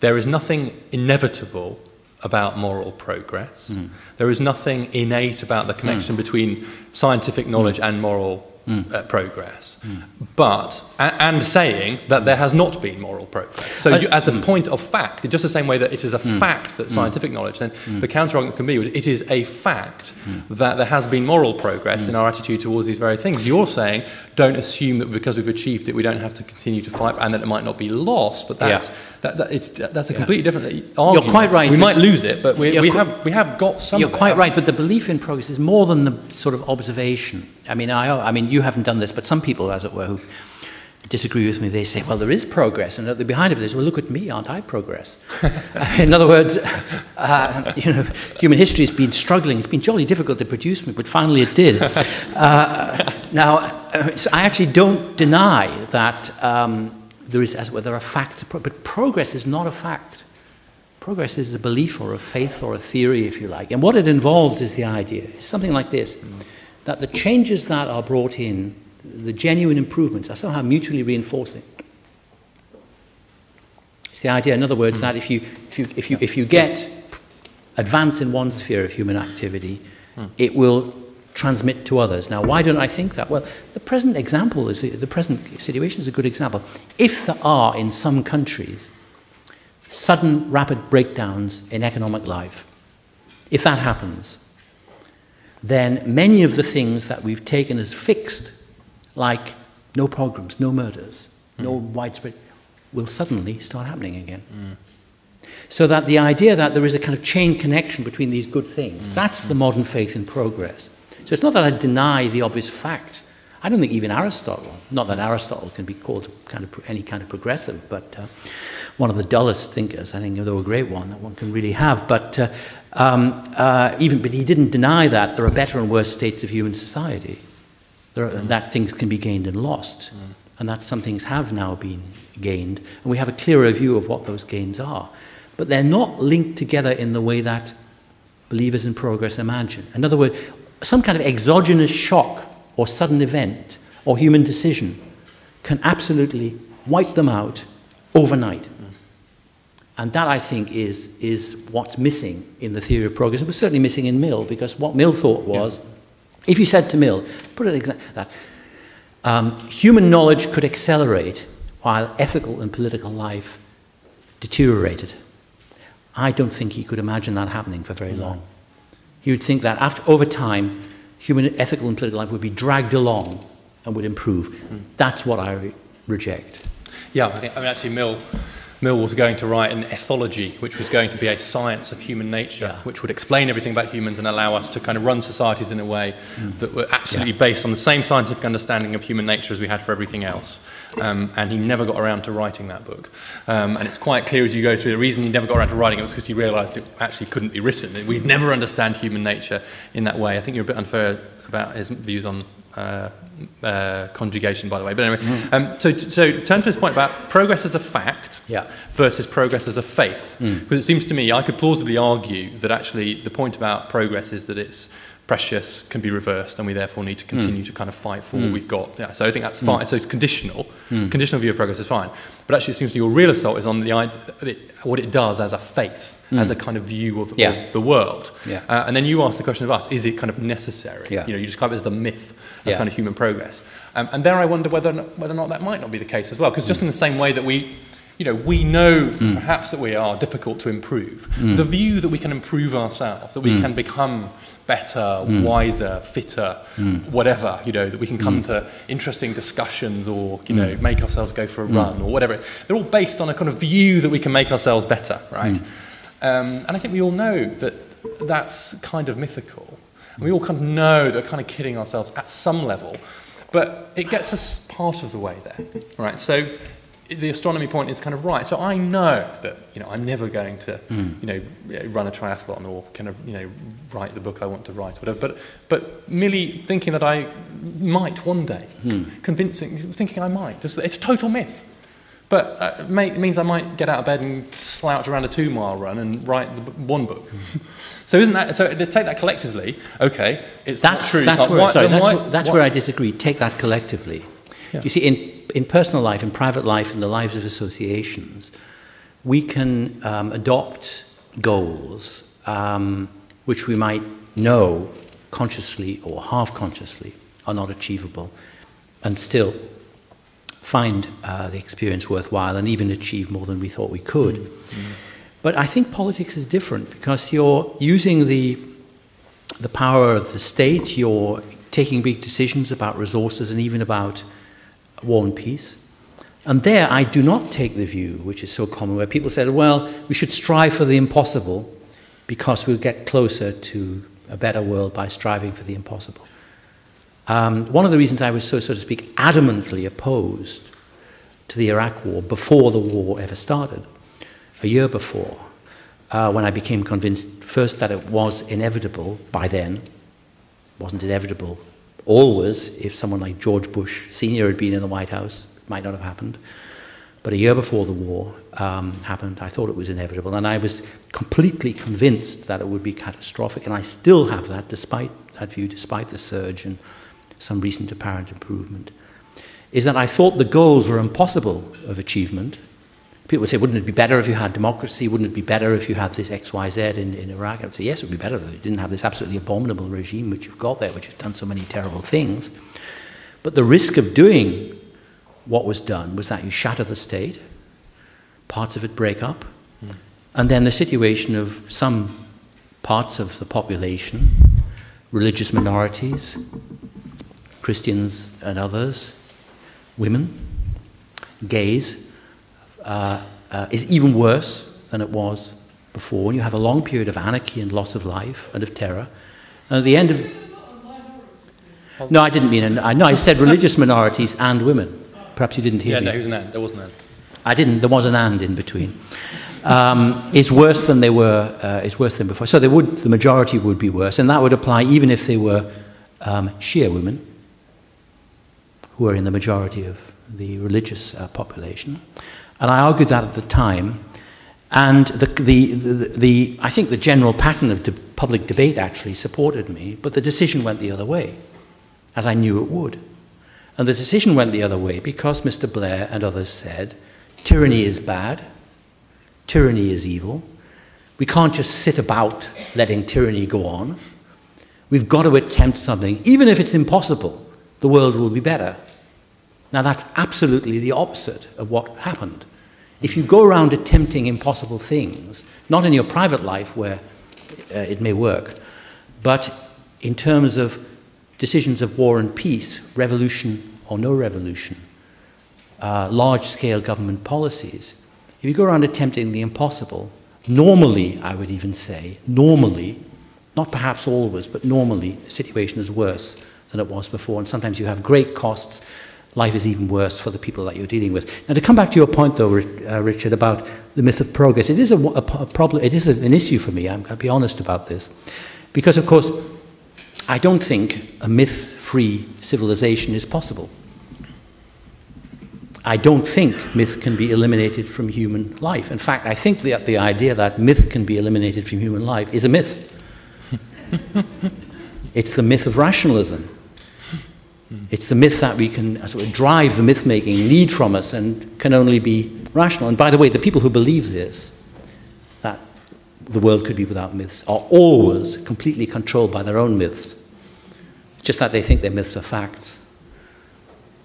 there is nothing inevitable about moral progress. Mm. There is nothing innate about the connection mm. between scientific knowledge mm. and moral mm. uh, progress, mm. but and saying that there has not been moral progress. So, you, as a mm. point of fact, in just the same way that it is a mm. fact that mm. scientific knowledge, then the counter argument can be it is a fact that there has been moral progress in our attitude towards these very things. You're saying don't assume that because we've achieved it, we don't have to continue to fight, and that it might not be lost. But that's yeah. that, that, it's that's a completely yeah. different argument. You're quite right. We might lose it, but we, we have we have got some. You're quite right, but the belief in progress is more than the sort of observation. I mean, I, I mean, you haven't done this, but some people, as it were, who disagree with me, they say, well, there is progress. And at the behind of it is, well, look at me, aren't I progress? in other words, uh, you know, human history has been struggling. It's been jolly difficult to produce me, but finally it did. Uh, now, so I actually don't deny that um, there is, as well, there are facts, but progress is not a fact. Progress is a belief or a faith or a theory, if you like. And what it involves is the idea. It's something like this, that the changes that are brought in the genuine improvements are somehow mutually reinforcing. It's the idea, in other words, that if you, if you, if you, if you get advance in one sphere of human activity, hmm. it will transmit to others. Now, why don't I think that? Well, the present example is the present situation is a good example. If there are in some countries sudden rapid breakdowns in economic life, if that happens, then many of the things that we've taken as fixed like no pogroms, no murders, mm. no widespread, will suddenly start happening again. Mm. So that the idea that there is a kind of chain connection between these good things, mm. that's the modern faith in progress. So it's not that I deny the obvious fact. I don't think even Aristotle, not that Aristotle can be called kind of any kind of progressive, but uh, one of the dullest thinkers, I think, though a great one that one can really have. But uh, um, uh, even, but he didn't deny that there are better and worse states of human society. Are, that things can be gained and lost, mm. and that some things have now been gained, and we have a clearer view of what those gains are. But they're not linked together in the way that believers in progress imagine. In other words, some kind of exogenous shock or sudden event or human decision can absolutely wipe them out overnight. And that, I think, is, is what's missing in the theory of progress. It was certainly missing in Mill, because what Mill thought was, yeah. if you said to Mill, put it exactly that, um, human knowledge could accelerate while ethical and political life deteriorated. I don't think he could imagine that happening for very long. He would think that after, over time, human ethical and political life would be dragged along and would improve. Mm. That's what I reject. Yeah, I, think, I mean, actually, Mill, Mill was going to write an ethology, which was going to be a science of human nature, yeah. which would explain everything about humans and allow us to kind of run societies in a way mm. that were absolutely yeah. based on the same scientific understanding of human nature as we had for everything else. Um, and he never got around to writing that book. Um, and it's quite clear as you go through the reason he never got around to writing it was because he realised it actually couldn't be written. We'd never understand human nature in that way. I think you're a bit unfair about his views on uh, uh, conjugation, by the way. But anyway, mm. um, so, so turn to this point about progress as a fact yeah. versus progress as a faith. Mm. Because it seems to me I could plausibly argue that actually the point about progress is that it's precious can be reversed and we therefore need to hmm. continue mm. to kind of fight for mm. what we've got. Yeah, so I think that's fine. Mm. So it's conditional. Conditional view of progress is fine. But actually it seems to me your real assault is on the what it does as a faith, as a kind of view of, yeah. of the world. Yeah. Uh, and then you ask the question of us, is it kind of necessary? Yeah. You know, you describe it as the myth of kind of human progress. Um, and there I wonder whether, whether or not that might not be the case as well. Because just hmm. in the same way that we you know, we know mm. perhaps that we are difficult to improve. Mm. The view that we can improve ourselves, that we mm. can become better, mm. wiser, fitter, mm. whatever, you know, that we can come mm. to interesting discussions or, you know, make ourselves go for a run or whatever. They're all based on a kind of view that we can make ourselves better, right? Um, and I think we all know that that's kind of mythical. And we all kind of know that we're kind of kidding ourselves at some level. But it gets us part of the way there, right? So the astronomy point is kind of right. So I know that you know I'm never going to mm. you know run a triathlon or kind of you know write the book I want to write, or whatever. But but merely thinking that I might one day, mm. convincing, thinking I might, it's a total myth. But uh, may, it means I might get out of bed and slouch around a two-mile run and write the, one book. so isn't that so? They take that collectively. Okay, it's that's true. That's where, why, sorry, that's, why, that's why, where I disagree. Take that collectively. Yeah. You see, in in personal life, in private life, in the lives of associations, we can um, adopt goals um, which we might know consciously or half consciously are not achievable and still find uh, the experience worthwhile and even achieve more than we thought we could. Mm -hmm. But I think politics is different because you're using the, the power of the state, you're taking big decisions about resources and even about war and peace. And there I do not take the view, which is so common, where people said, well, we should strive for the impossible because we'll get closer to a better world by striving for the impossible. Um, one of the reasons I was so, so to speak, adamantly opposed to the Iraq War before the war ever started, a year before, uh, when I became convinced first that it was inevitable by then, wasn't inevitable always, if someone like George Bush Sr. had been in the White House, it might not have happened. But a year before the war um, happened, I thought it was inevitable. And I was completely convinced that it would be catastrophic. And I still have that, despite that view, despite the surge and some recent apparent improvement. Is that I thought the goals were impossible of achievement People would say, wouldn't it be better if you had democracy? Wouldn't it be better if you had this XYZ in, in Iraq? I would say, yes, it would be better if you didn't have this absolutely abominable regime which you've got there, which has done so many terrible things. But the risk of doing what was done was that you shatter the state, parts of it break up, mm. and then the situation of some parts of the population, religious minorities, Christians and others, women, gays, uh, uh, is even worse than it was before. You have a long period of anarchy and loss of life and of terror. And at the end of. No, I didn't mean. I, no, I said religious minorities and women. Perhaps you didn't hear yeah, me. no, it was an and. There was an and. I didn't. There was an and in between. Um, is worse than they were. Uh, is worse than before. So they would. The majority would be worse, and that would apply even if they were um, Shia women, who are in the majority of the religious uh, population. And I argued that at the time. And the, the, the, the, I think the general pattern of de public debate actually supported me, but the decision went the other way, as I knew it would. And the decision went the other way because Mr. Blair and others said tyranny is bad, tyranny is evil. We can't just sit about letting tyranny go on. We've got to attempt something. Even if it's impossible, the world will be better. Now, that's absolutely the opposite of what happened. If you go around attempting impossible things, not in your private life where uh, it may work, but in terms of decisions of war and peace, revolution or no revolution, uh, large scale government policies, if you go around attempting the impossible, normally, I would even say, normally, not perhaps always, but normally, the situation is worse than it was before. And sometimes you have great costs life is even worse for the people that you're dealing with. Now, to come back to your point, though, uh, Richard, about the myth of progress, it is a, a, a problem. It is an issue for me. I'm, I'll be honest about this, because, of course, I don't think a myth-free civilization is possible. I don't think myth can be eliminated from human life. In fact, I think that the idea that myth can be eliminated from human life is a myth. it's the myth of rationalism. It's the myth that we can sort of drive the myth making need from us and can only be rational. And by the way, the people who believe this, that the world could be without myths, are always completely controlled by their own myths. It's just that they think their myths are facts.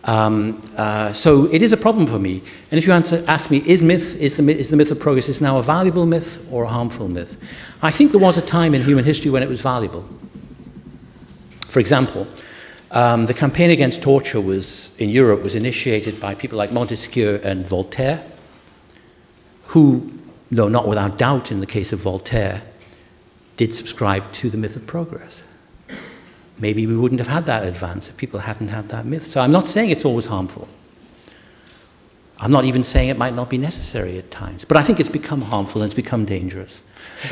Um, uh, so it is a problem for me. And if you answer, ask me, is, myth, is, the, is the myth of progress is now a valuable myth or a harmful myth? I think there was a time in human history when it was valuable. For example, um, the campaign against torture was, in Europe was initiated by people like Montesquieu and Voltaire, who, though not without doubt in the case of Voltaire, did subscribe to the myth of progress. Maybe we wouldn't have had that advance if people hadn't had that myth. So I'm not saying it's always harmful. I'm not even saying it might not be necessary at times. But I think it's become harmful and it's become dangerous.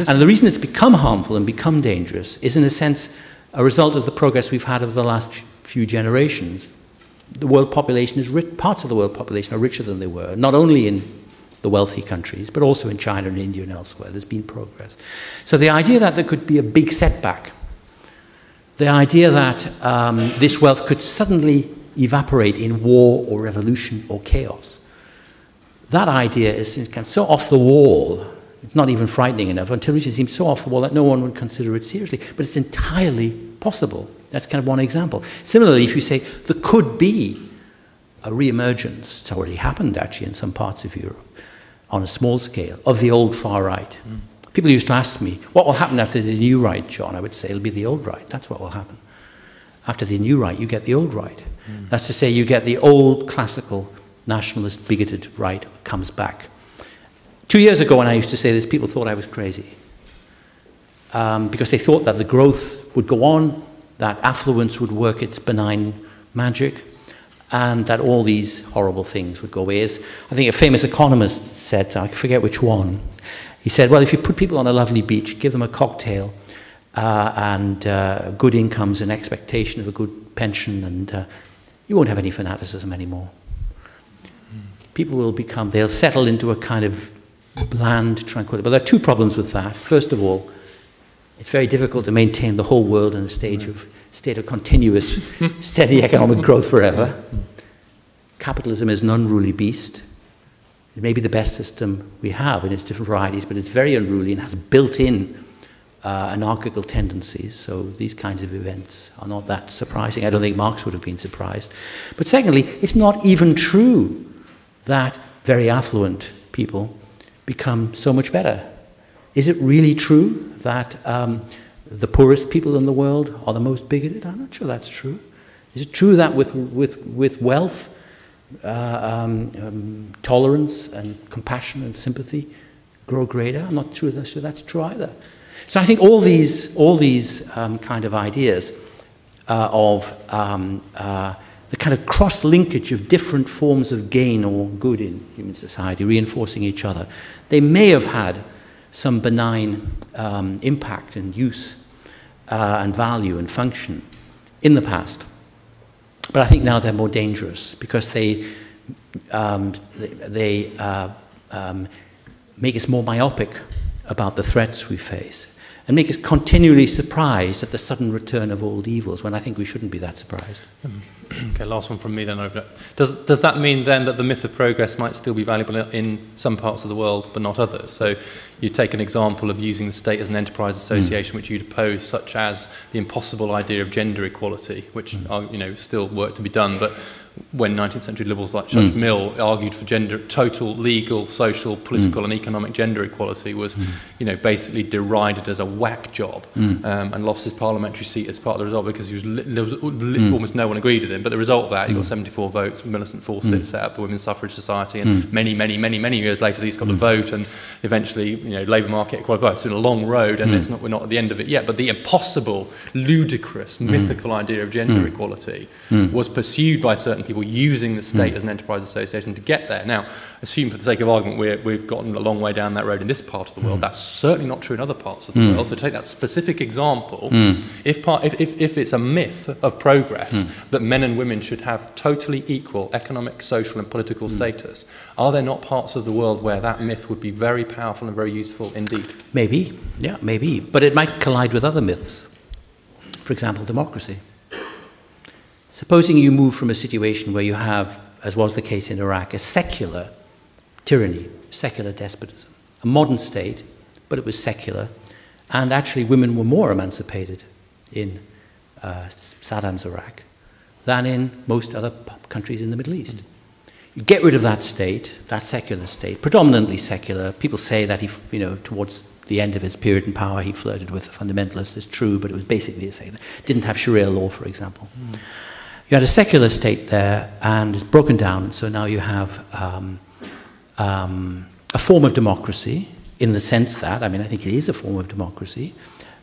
And the reason it's become harmful and become dangerous is, in a sense, a result of the progress we've had over the last few generations, the world population is rich, parts of the world population are richer than they were, not only in the wealthy countries, but also in China and India and elsewhere. There's been progress. So the idea that there could be a big setback, the idea that um, this wealth could suddenly evaporate in war or revolution or chaos, that idea is so off the wall. It's not even frightening enough until it seems so off the wall that no one would consider it seriously. But it's entirely possible. That's kind of one example. Similarly, if you say there could be a re-emergence, it's already happened actually in some parts of Europe, on a small scale, of the old far right. Mm. People used to ask me, what will happen after the new right, John? I would say it'll be the old right. That's what will happen. After the new right, you get the old right. Mm. That's to say, you get the old classical nationalist bigoted right comes back. Two years ago, when I used to say this, people thought I was crazy. Um, because they thought that the growth would go on, that affluence would work its benign magic, and that all these horrible things would go away. As I think a famous economist said, I forget which one, he said, well, if you put people on a lovely beach, give them a cocktail uh, and uh, good incomes and expectation of a good pension, and uh, you won't have any fanaticism anymore. People will become, they'll settle into a kind of bland tranquility. But there are two problems with that. First of all, it's very difficult to maintain the whole world in a stage of, state of continuous, steady economic growth forever. Capitalism is an unruly beast. It may be the best system we have in its different varieties, but it's very unruly and has built in uh, anarchical tendencies. So these kinds of events are not that surprising. I don't think Marx would have been surprised. But secondly, it's not even true that very affluent people become so much better is it really true that um, the poorest people in the world are the most bigoted? I'm not sure that's true. Is it true that with, with, with wealth, uh, um, um, tolerance and compassion and sympathy grow greater? I'm not sure, that, sure that's true either. So I think all these, all these um, kind of ideas uh, of um, uh, the kind of cross linkage of different forms of gain or good in human society, reinforcing each other, they may have had some benign um, impact and use uh, and value and function in the past. But I think now they're more dangerous because they, um, they, they uh, um, make us more myopic about the threats we face and make us continually surprised at the sudden return of old evils when I think we shouldn't be that surprised. okay, last one from me then. Does, does that mean then that the myth of progress might still be valuable in some parts of the world but not others? So you take an example of using the state as an enterprise hmm. association mm. which you'd oppose, such as the impossible idea of gender equality, which mm. are, you know, still work to be done, but when 19th century liberals like Judge mm. Mill argued for gender, total legal, social, political, mm. and economic gender equality was, mm. you know, basically derided as a whack job, mm. um, and lost his parliamentary seat as part of the result because he was there was mm. almost no one agreed with him. But the result of that, he got mm. 74 votes. Millicent Fawcett set up the Women's Suffrage Society, and many, many, many, many years later, these got the vote, and eventually, you know, labour market equality. It's been a long road, and it's not we're not at the end of it yet. But the impossible, ludicrous, mythical idea of gender equality was pursued by certain people using the state mm. as an enterprise association to get there. Now, assume for the sake of argument we're, we've gotten a long way down that road in this part of the world. Mm. That's certainly not true in other parts of the mm. world. So take that specific example. Hmm. If, part, if, if, if it's a myth of progress hmm. that men and women should have totally equal economic, social and political hmm. status, are there not parts of the world where that myth would be very powerful and very useful indeed? Maybe, yeah, maybe. But it might collide with other myths. For example, democracy. Supposing you move from a situation where you have, as was the case in Iraq, a secular tyranny, secular despotism, a modern state, but it was secular, and actually women were more emancipated in uh, Saddam's Iraq than in most other countries in the Middle East. You get rid of that state, that secular state, predominantly secular. People say that he, you know, towards the end of his period in power, he flirted with the fundamentalists. It's true, but it was basically the same. Didn't have Sharia law, for example. Mm. You had a secular state there, and it's broken down, so now you have um, um, a form of democracy in the sense that, I mean, I think it is a form of democracy,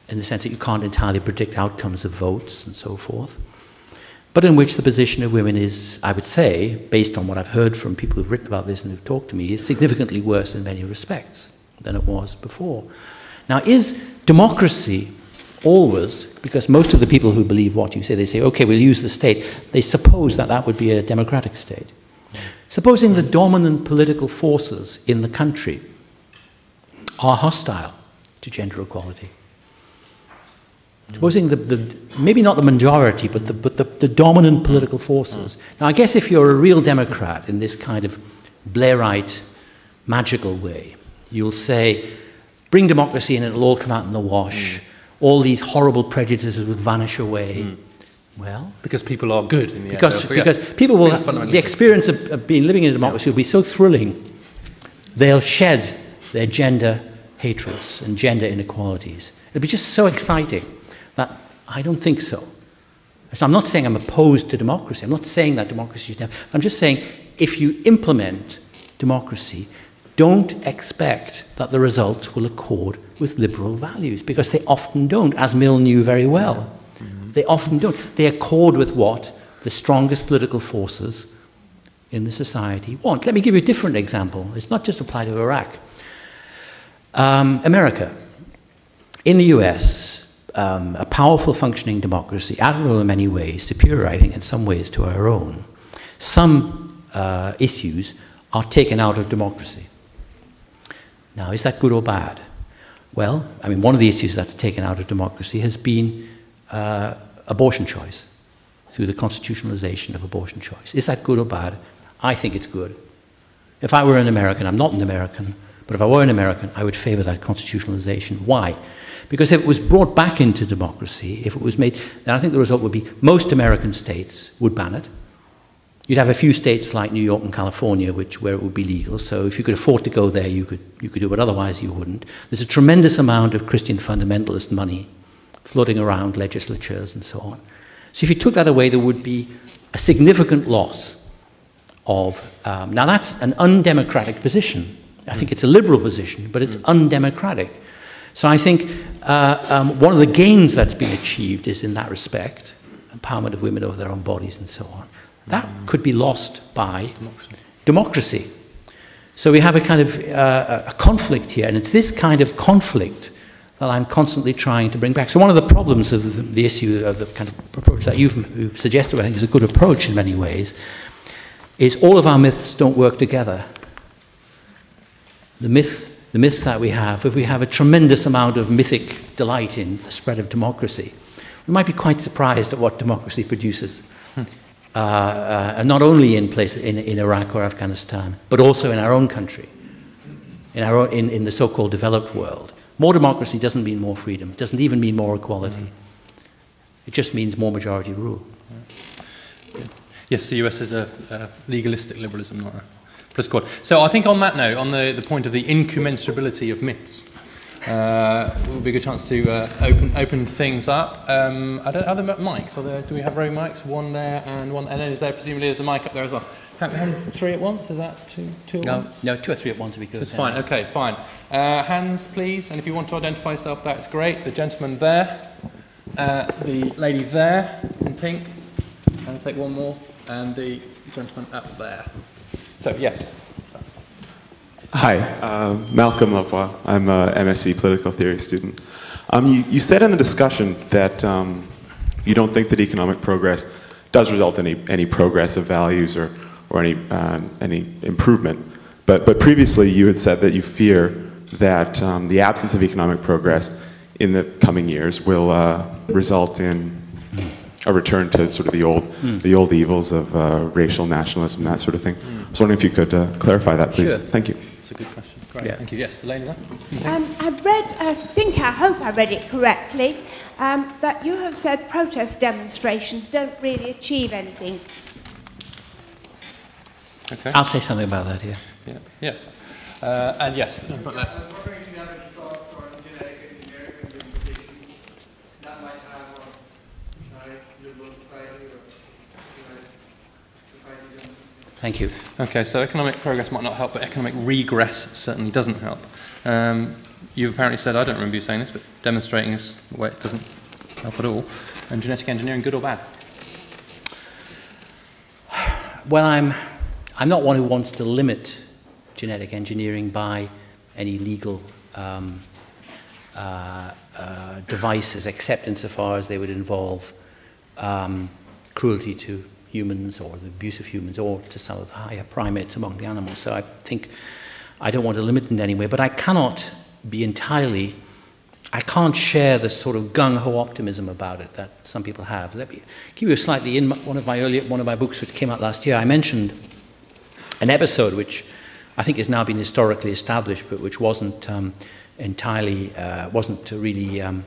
in the sense that you can't entirely predict outcomes of votes and so forth, but in which the position of women is, I would say, based on what I've heard from people who've written about this and who've talked to me, is significantly worse in many respects than it was before. Now, is democracy always, because most of the people who believe what you say, they say, okay, we'll use the state, they suppose that that would be a democratic state. Supposing the dominant political forces in the country are hostile to gender equality. Supposing the, the maybe not the majority, but the, but the, the dominant political forces. Now, I guess if you're a real Democrat in this kind of Blairite, magical way, you'll say, bring democracy and it'll all come out in the wash. Mm all these horrible prejudices would vanish away. Mm. Well, because people are good in the because, end. Because people will have, the experience of, of, being living in a democracy will be so thrilling. They'll shed their gender hatreds and gender inequalities. It'll be just so exciting that I don't think so. so. I'm not saying I'm opposed to democracy. I'm not saying that democracy should have. I'm just saying if you implement democracy, don't expect that the results will accord with liberal values because they often don't, as Mill knew very well. Mm-hmm. They often don't. They accord with what the strongest political forces in the society want. Let me give you a different example. It's not just applied to Iraq. Um, America. In the US, um, a powerful functioning democracy, admirable in many ways, superior, I think, in some ways to our own. Some uh, issues are taken out of democracy. Now, is that good or bad? Well, I mean, one of the issues that's taken out of democracy has been uh, abortion choice through the constitutionalization of abortion choice. Is that good or bad? I think it's good. If I were an American, I'm not an American, but if I were an American, I would favor that constitutionalization. Why? Because if it was brought back into democracy, if it was made, then I think the result would be most American states would ban it. You'd have a few states like New York and California, which where it would be legal. So if you could afford to go there, you could you could do it. Otherwise, you wouldn't. There's a tremendous amount of Christian fundamentalist money floating around legislatures and so on. So if you took that away, there would be a significant loss of. Um, now, that's an undemocratic position. I think it's a liberal position, but it's undemocratic. So I think uh, um, one of the gains that's been achieved is in that respect empowerment of women over their own bodies and so on. That could be lost by democracy. democracy. So we have a kind of uh, a conflict here, and it's this kind of conflict that I'm constantly trying to bring back. So one of the problems of the, the issue of the kind of approach that you've, you've suggested, I think, is a good approach in many ways, is all of our myths don't work together. The myth the myths that we have, if we have a tremendous amount of mythic delight in the spread of democracy, we might be quite surprised at what democracy produces. Hmm. Uh, uh, not only in, places, in, in Iraq or Afghanistan, but also in our own country, in, our own, in, in the so called developed world. More democracy doesn't mean more freedom, it doesn't even mean more equality. It just means more majority rule. Yes, the US is a, a legalistic liberalism, not a political. So I think on that note, on the, the point of the incommensurability of myths, uh, it will be a good chance to uh, open open things up. Um, are, there, are there mics? Are there, do we have row mics? One there and one, and then is there presumably there's a mic up there as well. How, how, three at once? Is that two, two at no, once? No, two or three at once would be good. It's fine. Okay, fine. Uh, hands, please. And if you want to identify yourself, that's great. The gentleman there, uh, the lady there in pink, and I'll take one more, and the gentleman up there. So yes. Hi, uh, Malcolm Lavoie. I'm a MSc political theory student. Um, you, you, said in the discussion that um, you don't think that economic progress does result in any, any progress of values or, or any, uh, any improvement. But, but previously you had said that you fear that um, the absence of economic progress in the coming years will uh, result in a return to sort of the old, mm. the old evils of uh, racial nationalism, and that sort of thing. Mm. I was wondering if you could uh, clarify that, please. Sure. Thank you. It's a good question. Great. Yeah. Thank you. Yes, Elena. Um, I read, I think, I hope I read it correctly, um, that you have said protest demonstrations don't really achieve anything. Okay. I'll say something about that here. Yeah. Yeah. Uh, and yes. Thank you. Okay, so economic progress might not help, but economic regress certainly doesn't help. Um, you've apparently said, I don't remember you saying this, but demonstrating is where it doesn't help at all. And genetic engineering, good or bad? Well, I'm, I'm not one who wants to limit genetic engineering by any legal um, uh, uh, devices, except insofar as they would involve um, cruelty to humans or the abuse of humans or to some of the higher primates among the animals. So I think I don't want to limit it in any way, but I cannot be entirely, I can't share the sort of gung-ho optimism about it that some people have. Let me give you a slightly, in one of my earlier, one of my books which came out last year, I mentioned an episode which I think has now been historically established, but which wasn't um, entirely, uh, wasn't really um,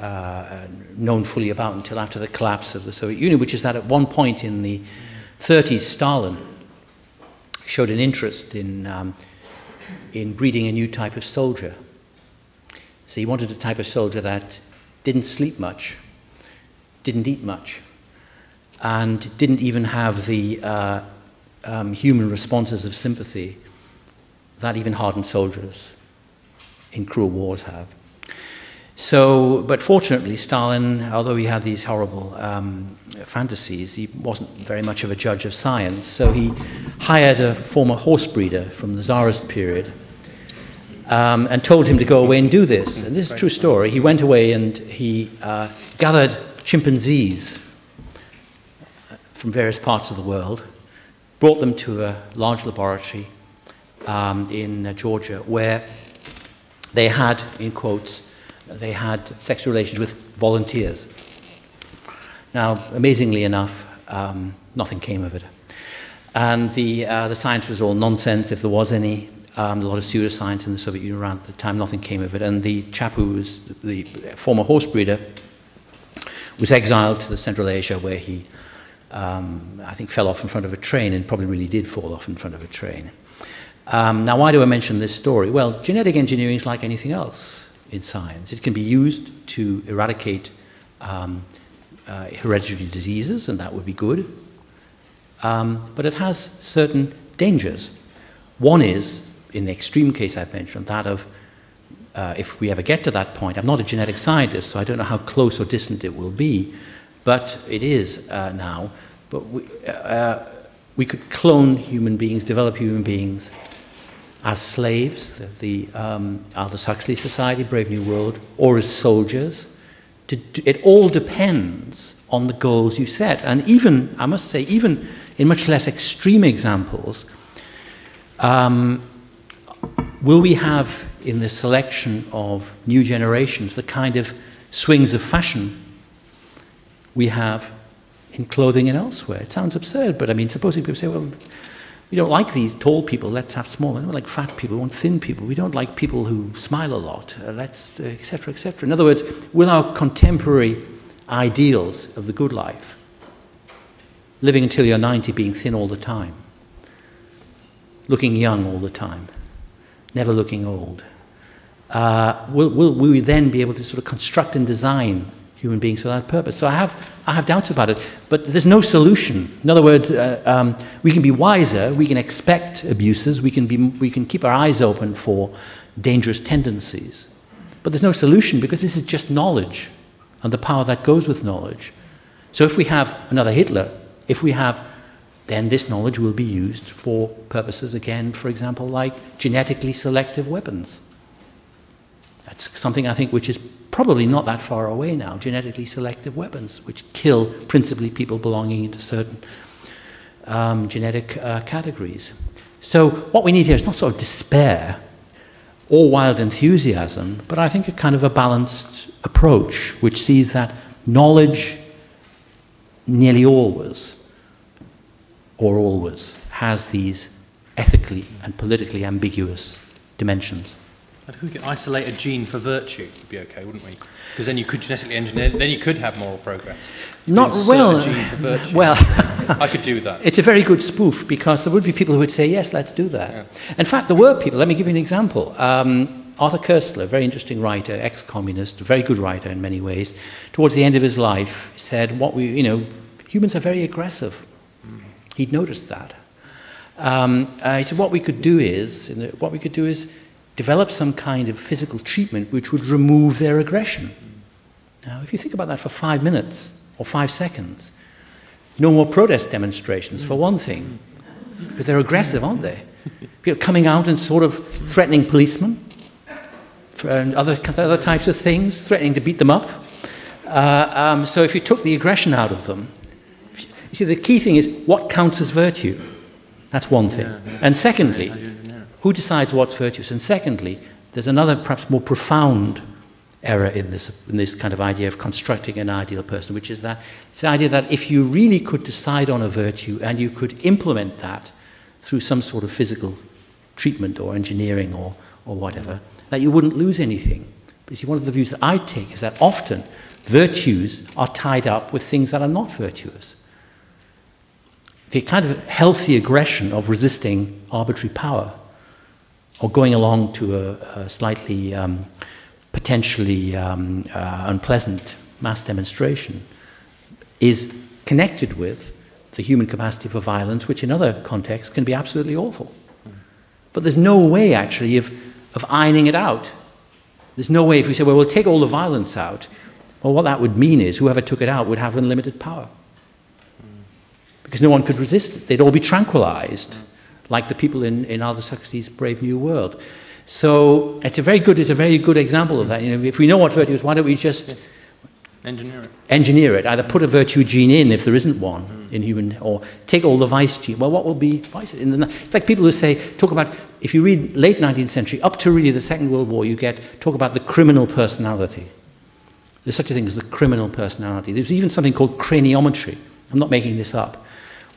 uh, known fully about until after the collapse of the Soviet Union, which is that at one point in the 30s, Stalin showed an interest in, um, in breeding a new type of soldier. So he wanted a type of soldier that didn't sleep much, didn't eat much, and didn't even have the uh, um, human responses of sympathy that even hardened soldiers in cruel wars have. So, but fortunately, Stalin, although he had these horrible um, fantasies, he wasn't very much of a judge of science. So he hired a former horse breeder from the Tsarist period um, and told him to go away and do this. And this is a true story. He went away and he uh, gathered chimpanzees from various parts of the world, brought them to a large laboratory um, in uh, Georgia where they had, in quotes, they had sexual relations with volunteers. Now, amazingly enough, um, nothing came of it. And the, uh, the science was all nonsense, if there was any. Um, a lot of pseudoscience in the Soviet Union around the time, nothing came of it. And the chap who was the former horse breeder was exiled to the Central Asia where he, um, I think, fell off in front of a train and probably really did fall off in front of a train. Um, now, why do I mention this story? Well, genetic engineering is like anything else in science. It can be used to eradicate um, uh, hereditary diseases, and that would be good. um, but it has certain dangers. One is, in the extreme case I've mentioned, that of uh, if we ever get to that point, I'm not a genetic scientist, so I don't know how close or distant it will be, but it is uh, now. But we, uh, we could clone human beings, develop human beings as slaves, the, the um, Aldous Huxley Society, Brave New World, or as soldiers. To, to, it all depends on the goals you set. And even, I must say, even in much less extreme examples, um, will we have in the selection of new generations the kind of swings of fashion we have in clothing and elsewhere? It sounds absurd, but I mean, supposing people say, well, we don't like these tall people, let's have small. We don't like fat people, we want thin people. We don't like people who smile a lot, uh, let's, etc., uh, etc. Et in other words, will our contemporary ideals of the good life, living until you're 90, being thin all the time, looking young all the time, never looking old, uh, will, will we then be able to sort of construct and design human beings for that purpose. So I have, I have doubts about it, but there's no solution. In other words, uh, um, we can be wiser, we can expect abuses, we can, be, we can keep our eyes open for dangerous tendencies, but there's no solution because this is just knowledge and the power that goes with knowledge. So if we have another Hitler, if we have, then this knowledge will be used for purposes, again, for example, like genetically selective weapons. That's something I think which is probably not that far away now, genetically selective weapons, which kill principally people belonging into certain um, genetic uh, categories. So what we need here is not sort of despair or wild enthusiasm, but I think a kind of a balanced approach which sees that knowledge nearly always, or always, has these ethically and politically ambiguous dimensions. If we could isolate a gene for virtue, would be okay, wouldn't we? Because then you could genetically engineer, then you could have moral progress. Not well. Well, I could do that. It's a very good spoof because there would be people who would say, yes, let's do that. Yeah. In fact, there were people, let me give you an example. Um, Arthur Koestler, very interesting writer, ex-communist, very good writer in many ways, towards the end of his life said, what we, you know, humans are very aggressive. Mm. He'd noticed that. Um, uh, he said, what we could do is, what we could do is develop some kind of physical treatment which would remove their aggression. Now, if you think about that for five minutes or five seconds, no more protest demonstrations, for one thing, because they're aggressive, aren't they? People coming out and sort of threatening policemen and other, other types of things, threatening to beat them up. Uh, um, so if you took the aggression out of them, you see, the key thing is what counts as virtue? That's one thing. And secondly, who decides what's virtuous? And secondly, there's another, perhaps more profound error in this, in this kind of idea of constructing an ideal person, which is that it's the idea that if you really could decide on a virtue and you could implement that through some sort of physical treatment or engineering or, or whatever, that you wouldn't lose anything. But you see, one of the views that I take is that often virtues are tied up with things that are not virtuous. The kind of healthy aggression of resisting arbitrary power or going along to a, a slightly um, potentially um, uh, unpleasant mass demonstration is connected with the human capacity for violence, which in other contexts can be absolutely awful. But there's no way, actually, of, of ironing it out. There's no way, if we say, well, we'll take all the violence out, well, what that would mean is whoever took it out would have unlimited power. Because no one could resist it. They'd all be tranquilized like the people in, in Aldous Huxley's Brave New World. So it's a very good, it's a very good example of that. You know, if we know what virtue is, why don't we just engineer it? Engineer it. Either put a virtue gene in if there isn't one mm. in human, or take all the vice gene. Well, what will be vice? In the, it's like people who say, talk about, if you read late 19th century, up to really the Second World War, you get, talk about the criminal personality. There's such a thing as the criminal personality. There's even something called craniometry. I'm not making this up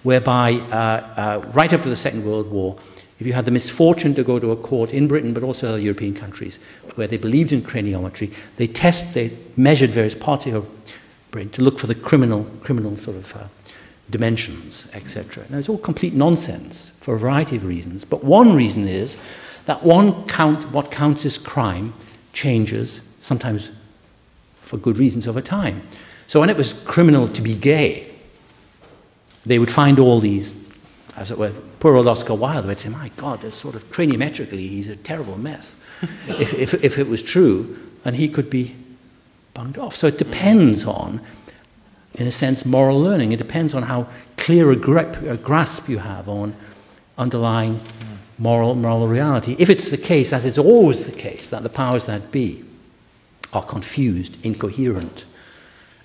whereby uh, uh, right up to the Second World War, if you had the misfortune to go to a court in Britain, but also other European countries, where they believed in craniometry, they test, they measured various parts of your brain to look for the criminal, criminal sort of uh, dimensions, etc. Now, it's all complete nonsense for a variety of reasons, but one reason is that one count, what counts as crime changes, sometimes for good reasons over time. So when it was criminal to be gay, they would find all these, as it were, poor old Oscar Wilde would say, my God, there's sort of craniometrically, he's a terrible mess. if, if, if it was true, and he could be bunged off. So it depends on, in a sense, moral learning. It depends on how clear a, grip, a grasp you have on underlying moral, moral reality. If it's the case, as is always the case, that the powers that be are confused, incoherent,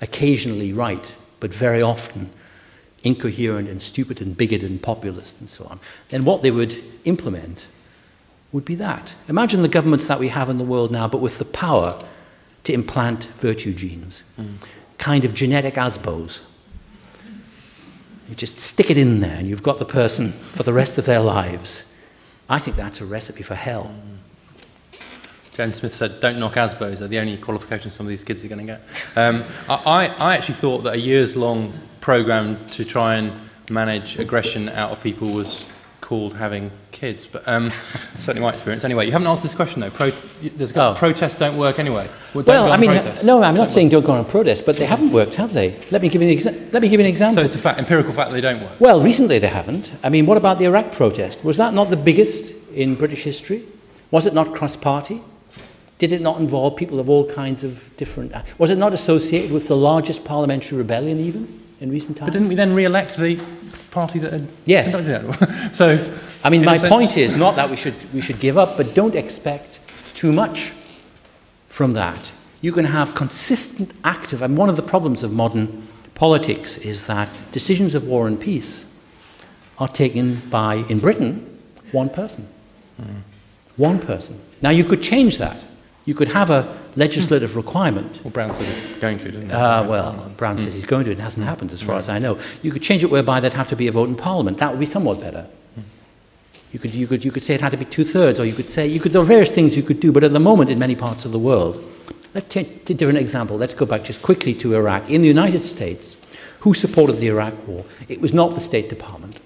occasionally right, but very often incoherent and stupid and bigoted and populist and so on, then what they would implement would be that. Imagine the governments that we have in the world now, but with the power to implant virtue genes, mm. kind of genetic ASBOs. You just stick it in there and you've got the person for the rest of their lives. I think that's a recipe for hell. Mm. James Smith said, don't knock ASBOs, they're the only qualification some of these kids are going to get. Um, I, I actually thought that a years long program to try and manage aggression out of people was called having kids, but um, certainly my experience. Anyway, you haven't answered this question though. Pro- there's oh. protests don't work anyway. Well, well I mean, no, I'm not don't saying work. don't go on a protest, but they haven't worked, have they? Let me give you an exa- let me give you an example. So it's a fact, empirical fact that they don't work. Well, recently they haven't. I mean, what about the Iraq protest? Was that not the biggest in British history? Was it not cross-party? Did it not involve people of all kinds of different... Was it not associated with the largest parliamentary rebellion even in recent times? But didn't we then re-elect the party that had yes. conducted that? so, I mean, my sense... point is not that we should, we should give up, but don't expect too much from that. You can have consistent, active... And one of the problems of modern politics is that decisions of war and peace are taken by, in Britain, one person. Mm. One person. Now, you could change that. You could have a legislative requirement. Well, Brown says he's going to, doesn't he? Uh, well, Brown mm. says he's going to. It hasn't happened, as far as I know. You could change it whereby there'd have to be a vote in Parliament. That would be somewhat better. Mm. You could, you, could, you could say it had to be two thirds, or you could say, you could, there are various things you could do, but at the moment, in many parts of the world, let's take a different example. Let's go back just quickly to Iraq. In the United States, who supported the Iraq war? It was not the State Department,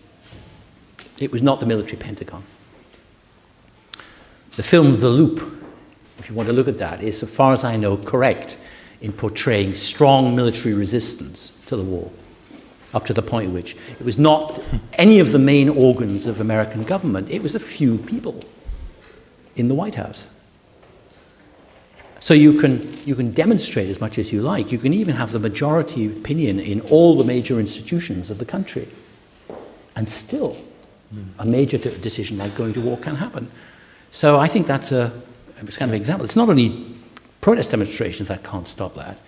it was not the military Pentagon. The film The Loop if you want to look at that, is, as far as I know, correct in portraying strong military resistance to the war, up to the point at which it was not any of the main organs of American government, it was a few people in the White House. So you can, you can demonstrate as much as you like. You can even have the majority opinion in all the major institutions of the country. And still, a major decision like going to war can happen. So I think that's a, it's kind of an example. It's not only protest demonstrations that can't stop that.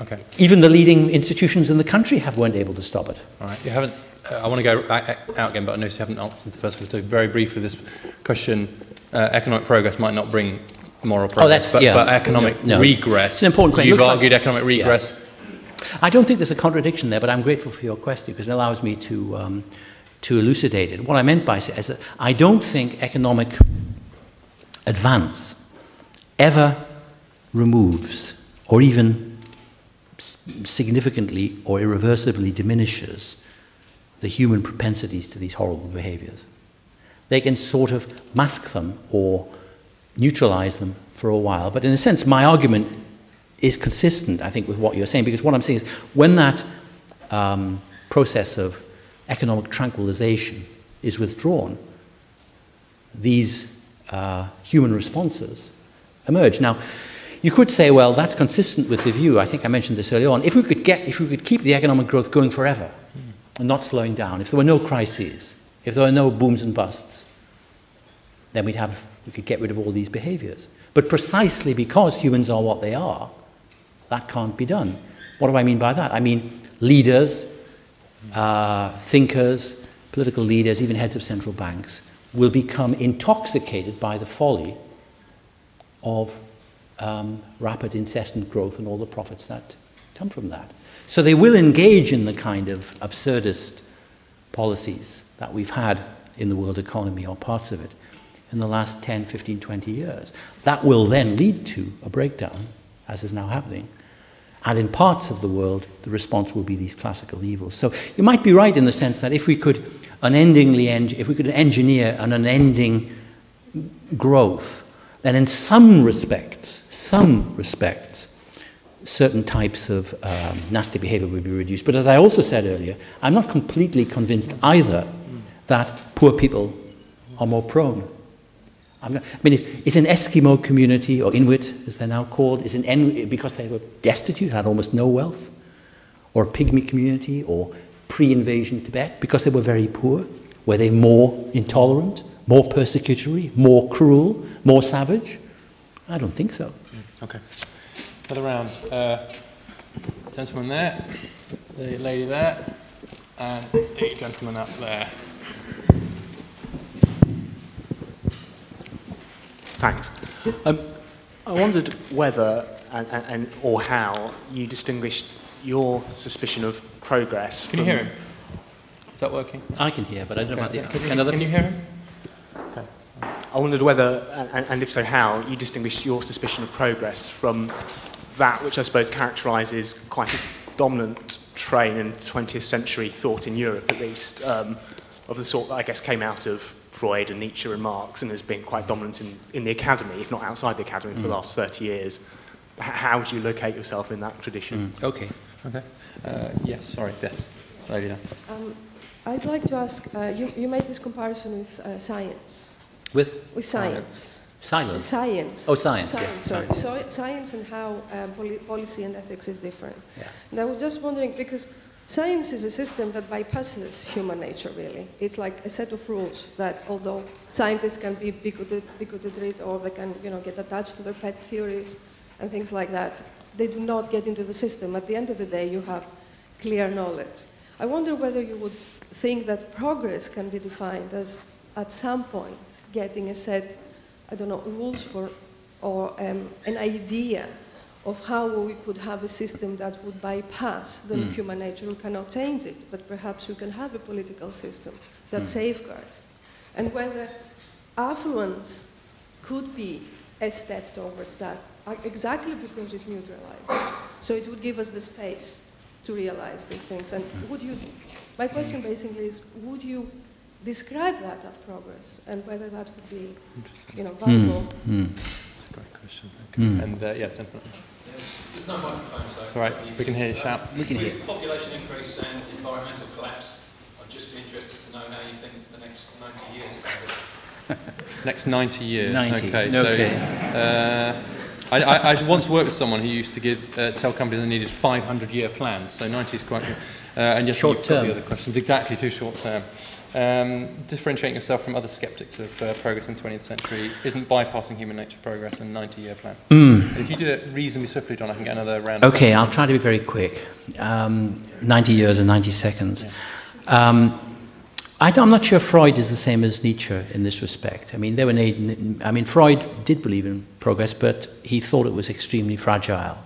Okay. Even the leading institutions in the country have, weren't able to stop it. All right. You haven't. Uh, I want to go out again, but I notice you haven't answered the first one. So very briefly, this question: uh, economic progress might not bring moral progress, oh, that's, but, yeah. but economic no, no. regress. It's an important question. You've argued like, economic regress. Yeah. I don't think there's a contradiction there, but I'm grateful for your question because it allows me to um, to elucidate it. What I meant by it is that I don't think economic advance ever removes or even significantly or irreversibly diminishes the human propensities to these horrible behaviors. They can sort of mask them or neutralize them for a while. But in a sense, my argument is consistent, I think, with what you're saying, because what I'm saying is when that um, process of economic tranquilization is withdrawn, these uh, human responses emerge. Now, you could say, well, that's consistent with the view. I think I mentioned this earlier on. If we could get, if we could keep the economic growth going forever and not slowing down, if there were no crises, if there were no booms and busts, then we'd have, we could get rid of all these behaviors. But precisely because humans are what they are, that can't be done. What do I mean by that? I mean leaders, uh, thinkers, political leaders, even heads of central banks will become intoxicated by the folly of um, rapid, incessant growth and all the profits that come from that. So they will engage in the kind of absurdist policies that we've had in the world economy or parts of it in the last 10, 15, 20 years. That will then lead to a breakdown, as is now happening. And in parts of the world, the response will be these classical evils. So you might be right in the sense that if we could unendingly, if we could engineer an unending growth, then in some respects, some respects, certain types of um, nasty behavior would be reduced. But as I also said earlier, I'm not completely convinced either that poor people are more prone. Not, i mean, is an Eskimo community, or Inuit as they're now called, is an because they were destitute, had almost no wealth, or a pygmy community, or pre-invasion Tibet, because they were very poor, were they more intolerant, more persecutory, more cruel, more savage? I don't think so. Okay. Another round. Uh, gentleman there, the lady there, and the gentleman up there. Thanks. Um, I wondered whether and, and, or how you distinguished your suspicion of progress. Can you hear him? Is that working? I can hear, but I don't Okay. know about the Can, you, can other can you hear him? Okay. I wondered whether, and, and if so, how you distinguished your suspicion of progress from that which I suppose characterises quite a dominant train in 20th century thought in Europe, at least, um, of the sort that I guess came out of Freud and Nietzsche and Marx and has been quite dominant in, in the academy, if not outside the academy, for the last 30 years. H- how would you locate yourself in that tradition? Okay. Okay. Uh, yes, sorry, yes. Lady there. Um, I'd like to ask, uh, you, you made this comparison with uh, science, With with science. silence. Science. Oh, science, yeah, sorry. So, science and how um, poli- policy and ethics is different. Yeah. And I was just wondering, because science is a system that bypasses human nature, really. It's like a set of rules that, although scientists can be bigoted, bigoted or they can, you know, get attached to their pet theories and things like that, they do not get into the system. At the end of the day, you have clear knowledge. I wonder whether you would think that progress can be defined as, at some point, getting a set, I don't know, rules for, or um, an idea of how we could have a system that would bypass the Mm. human nature. We cannot change it, but perhaps we can have a political system that Mm. safeguards. And whether affluence could be a step towards that, exactly because it neutralizes. So it would give us the space to realize these things. And would you, my question basically is, would you describe that as progress and whether that would be, you know, valuable? Mm. That's a great question. Okay. Mm. And uh, yeah, gentleman. There's no microphone, so... It's all right. We can hear you shout. We can hear. Population increase and environmental collapse, I'd just be interested to know how you think the next 90 years are going to be. Next 90 years. 90, Okay. okay. So, uh, I, I, I once worked with someone who used to give uh, tell companies they needed 500 year plans. So 90 is quite. Uh, and yes, short term. The other questions exactly too short term. Um, differentiating yourself from other skeptics of uh, progress in the 20th century isn't bypassing human nature progress and 90 year plan. Mm. If you do it reasonably swiftly, John, I can get another round. Okay, I'll try to be very quick. Um, 90 years and 90 seconds. Um, I am not sure Freud is the same as Nietzsche in this respect. I mean, they were made, I mean, Freud did believe in progress, but he thought it was extremely fragile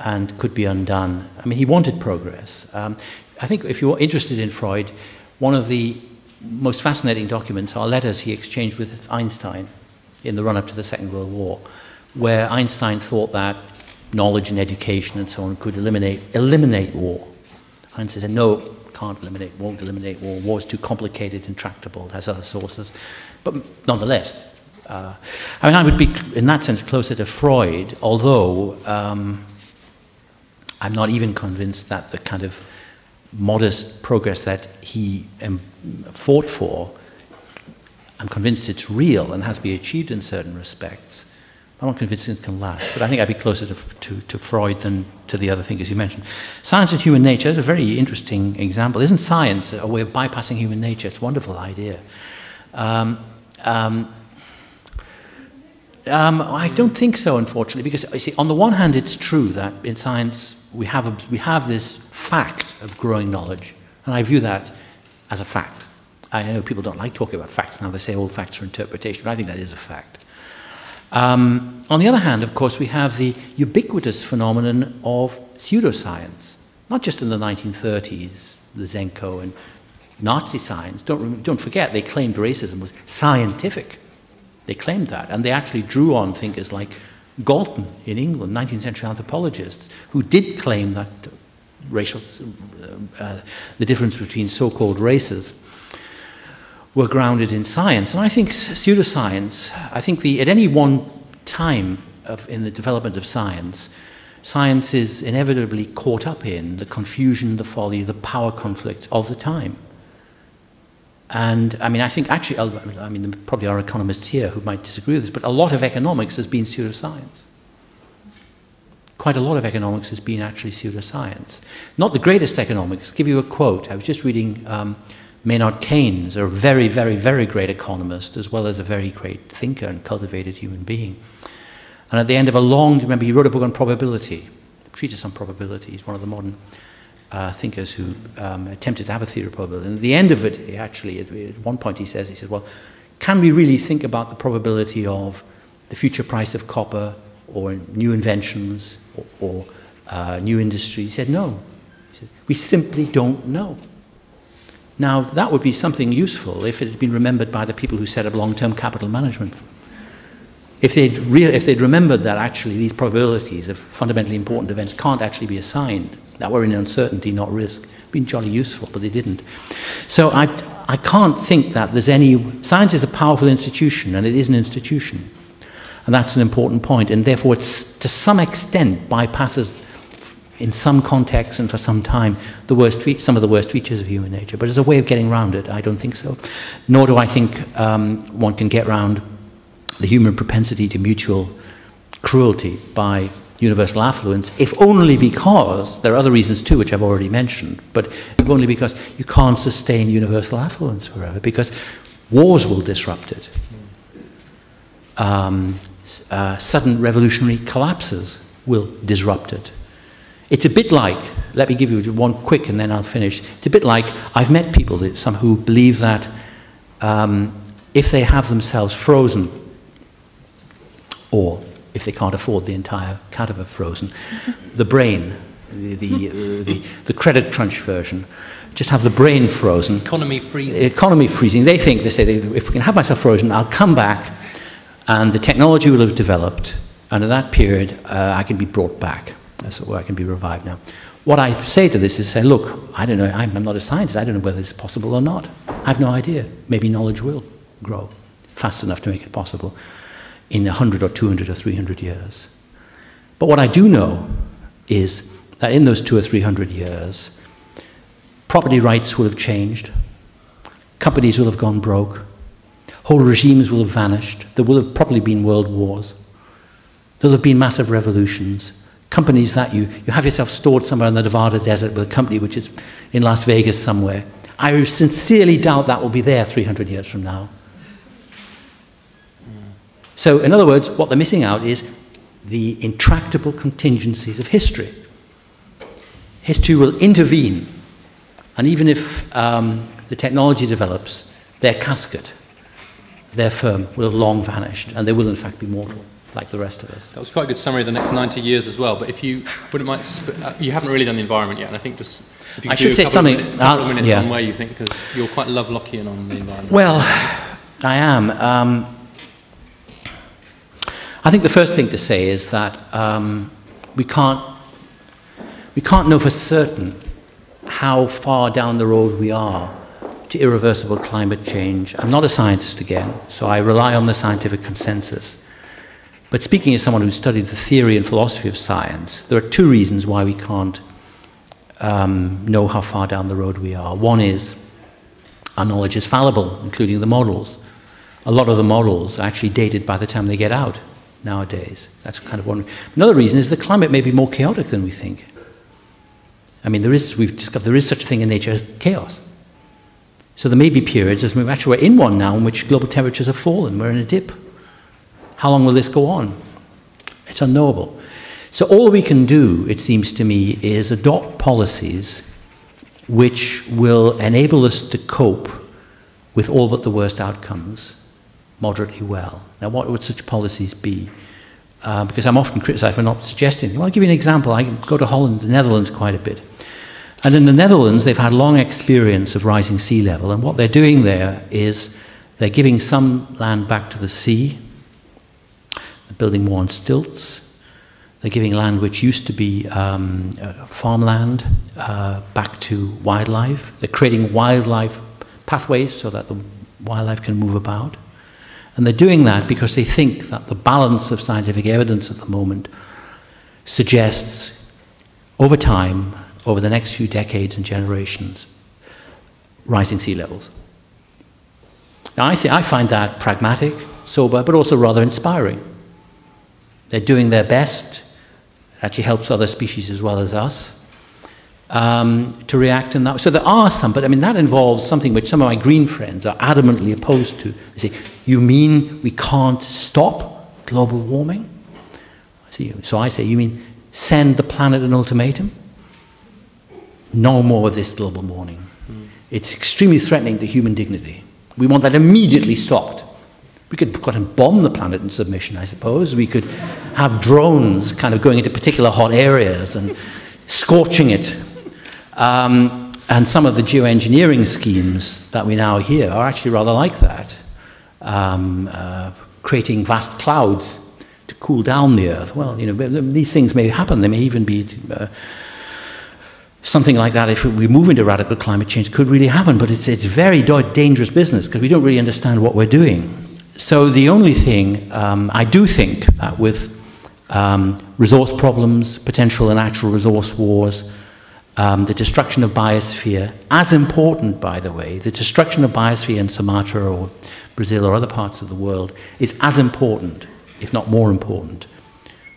and could be undone. I mean, he wanted progress. Um, I think if you're interested in Freud, one of the most fascinating documents are letters he exchanged with Einstein in the run up to the Second World War, where Einstein thought that knowledge and education and so on could eliminate, eliminate war. Einstein said, no, can't eliminate, won't eliminate war. War is too complicated, intractable, has other sources. But nonetheless, uh, I mean, I would be, in that sense, closer to Freud, although um, I'm not even convinced that the kind of modest progress that he um, fought for, I'm convinced it's real and has been achieved in certain respects. I'm not convinced it can last, but I think I'd be closer to, to, to Freud than to the other thinkers you mentioned. Science and human nature is a very interesting example. Isn't science a way of bypassing human nature? It's a wonderful idea. Um, um, um, I don't think so, unfortunately, because you see, on the one hand, it's true that in science we have, a, we have this fact of growing knowledge, and I view that as a fact. I know people don't like talking about facts now, they say all facts are interpretation, but I think that is a fact. Um, on the other hand, of course, we have the ubiquitous phenomenon of pseudoscience, not just in the 1930s, the Lysenko and Nazi science. Don't, don't forget, they claimed racism was scientific. They claimed that, and they actually drew on thinkers like Galton in England, 19th century anthropologists, who did claim that racial, uh, the difference between so-called races were grounded in science. And I think pseudoscience, I think the, at any one time of, in the development of science, science is inevitably caught up in the confusion, the folly, the power conflicts of the time. And I mean, I think actually, I mean, there probably are economists here who might disagree with this, but a lot of economics has been pseudoscience. Quite a lot of economics has been actually pseudoscience. Not the greatest economics. I'll give you a quote. I was just reading um, Maynard Keynes, a very, very, very great economist, as well as a very great thinker and cultivated human being. And at the end of a long, remember, he wrote a book on probability, a treatise on probability. He's one of the modern uh, thinkers who um, attempted to have a theory of probability. And at the end of it, actually, at, one point he says, he said, well, can we really think about the probability of the future price of copper or new inventions or, or uh, new industries? He said, no. He said, we simply don't know. Now, that would be something useful if it had been remembered by the people who set up long-term capital management if they'd, if they'd remembered that actually these probabilities of fundamentally important events can't actually be assigned, that we're in uncertainty, not risk, been jolly useful, but they didn't. So I, I can't think that there's any... Science is a powerful institution, and it is an institution. And that's an important point. and therefore it's to some extent bypasses in some contexts and for some time the worst some of the worst features of human nature. But as a way of getting around it, I don't think so. Nor do I think um, one can get around the human propensity to mutual cruelty by universal affluence, if only because, there are other reasons too, which I've already mentioned, but if only because you can't sustain universal affluence forever, because wars will disrupt it. Um, uh, sudden revolutionary collapses will disrupt it. It's a bit like, let me give you one quick and then I'll finish. It's a bit like, I've met people, that, some who believe that um, if they have themselves frozen or if they can't afford the entire cadaver frozen, the brain, the, the, uh, the, the, credit crunch version, just have the brain frozen. Economy freezing. Economy freezing. They think, they say, they, if we can have myself frozen, I'll come back and the technology will have developed, and in that period, uh, I can be brought back. So I can be revived now. What I say to this is say, look, I don't know, I'm, I'm not a scientist, I don't know whether is possible or not. I have no idea. Maybe knowledge will grow fast enough to make it possible in 100 or 200 or 300 years. But what I do know is that in those two or 300 years, property rights will have changed, companies will have gone broke, whole regimes will have vanished, there will have probably been world wars, there'll have been massive revolutions, companies that you, you have yourself stored somewhere in the Nevada desert with a company which is in Las Vegas somewhere. I sincerely doubt that will be there 300 years from now. So, in other words, what they're missing out is the intractable contingencies of history. History will intervene, and even if um, the technology develops, their casket, their firm, will have long vanished, and they will, in fact, be mortal like the rest of us. That was quite a good summary of the next 90 years as well. But if you wouldn't mind, uh, you haven't really done the environment yet, and I think just I should say something. Minutes, a couple of minutes yeah. on where you think because you're quite Lovelockian on the environment. Well, I am. Um, I think the first thing to say is that um, we, can't, we can't know for certain how far down the road we are to irreversible climate change. I'm not a scientist again, so I rely on the scientific consensus. But speaking as someone who studied the theory and philosophy of science, there are two reasons why we can't um, know how far down the road we are. One is our knowledge is fallible, including the models. A lot of the models are actually dated by the time they get out nowadays. That's kind of one. Another reason is the climate may be more chaotic than we think. I mean, there is, we've discovered there is such a thing in nature as chaos. So there may be periods, as we actually we're in one now, in which global temperatures have fallen. We're in a dip. How long will this go on? It's unknowable. So all we can do, it seems to me, is adopt policies which will enable us to cope with all but the worst outcomes moderately well. Now, what would such policies be? Uh, because I'm often criticized for not suggesting. Well, I'll give you an example. I go to Holland, the Netherlands, quite a bit. And in the Netherlands, they've had long experience of rising sea level. And what they're doing there is they're giving some land back to the sea, building more on stilts. They're giving land which used to be um, uh, farmland uh, back to wildlife. They're creating wildlife pathways so that the wildlife can move about. And they're doing that because they think that the balance of scientific evidence at the moment suggests over time, over the next few decades and generations, rising sea levels. Now, I, I find that pragmatic, sober, but also rather inspiring. They're doing their best. It actually helps other species as well as us um, to react in that. So there are some, but I mean, that involves something which some of my green friends are adamantly opposed to. They say, You mean we can't stop global warming? I see. So I say, You mean send the planet an ultimatum? No more of this global warming. It's extremely threatening to human dignity. We want that immediately stopped. We could go and bomb the planet in submission, I suppose. We could have drones kind of going into particular hot areas and scorching it. Um, and some of the geoengineering schemes that we now hear are actually rather like that, um, uh, creating vast clouds to cool down the Earth. Well, you know, these things may happen. They may even be uh, something like that, if we move into radical climate change, could really happen. But it's, it's very dangerous business because we don't really understand what we're doing. So the only thing um, I do think that with um, resource problems, potential and actual resource wars, um, the destruction of biosphere, as important, by the way, the destruction of biosphere in Sumatra or Brazil or other parts of the world is as important, if not more important,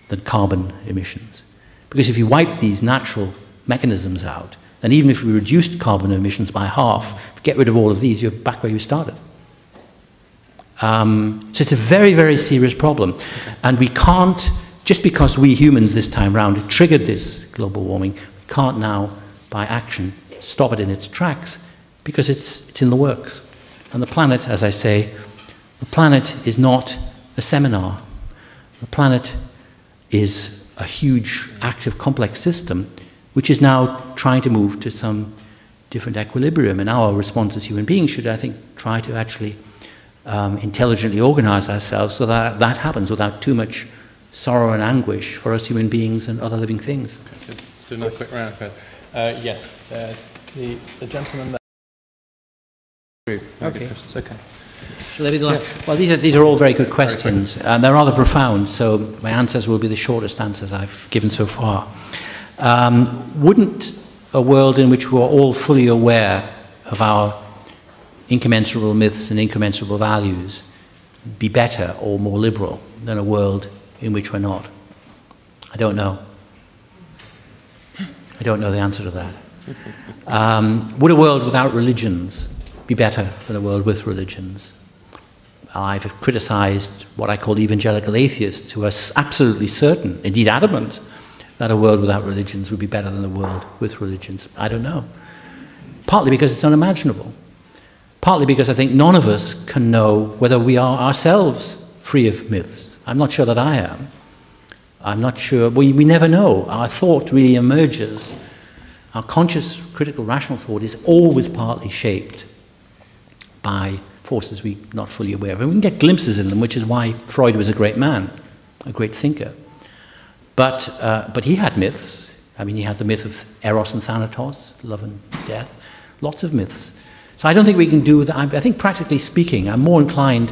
than carbon emissions. Because if you wipe these natural mechanisms out, then even if we reduced carbon emissions by half, get rid of all of these, you're back where you started. Um, so it's a very, very serious problem. And we can't, just because we humans this time round triggered this global warming, we can't now, by action, stop it in its tracks because it's, it's in the works. And the planet, as I say, the planet is not a seminar. The planet is a huge, active, complex system which is now trying to move to some different equilibrium. And our response as human beings should, I think, try to actually um, intelligently organize ourselves so that that happens without too much sorrow and anguish for us human beings and other living things. Okay, let's do another quick round. Uh, yes, there's the, the gentleman there. Okay. Questions. Okay. Yeah. Well, these are, these are all very good questions, and they're rather profound, so my answers will be the shortest answers I've given so far. Um, wouldn't a world in which we're all fully aware of our incommensurable myths and incommensurable values be better or more liberal than a world in which we're not? I don't know. I don't know the answer to that. Um, would a world without religions be better than a world with religions? I've criticized what I call evangelical atheists who are absolutely certain, indeed adamant, that a world without religions would be better than a world with religions. I don't know. Partly because it's unimaginable. Partly because I think none of us can know whether we are ourselves free of myths. I'm not sure that I am. I'm not sure. We, we never know. Our thought really emerges. Our conscious, critical, rational thought is always partly shaped by forces we're not fully aware of. And we can get glimpses in them, which is why Freud was a great man, a great thinker. But, uh, but he had myths. I mean, he had the myth of Eros and Thanatos, love and death, lots of myths. So I don't think we can do that. I think, practically speaking, I'm more inclined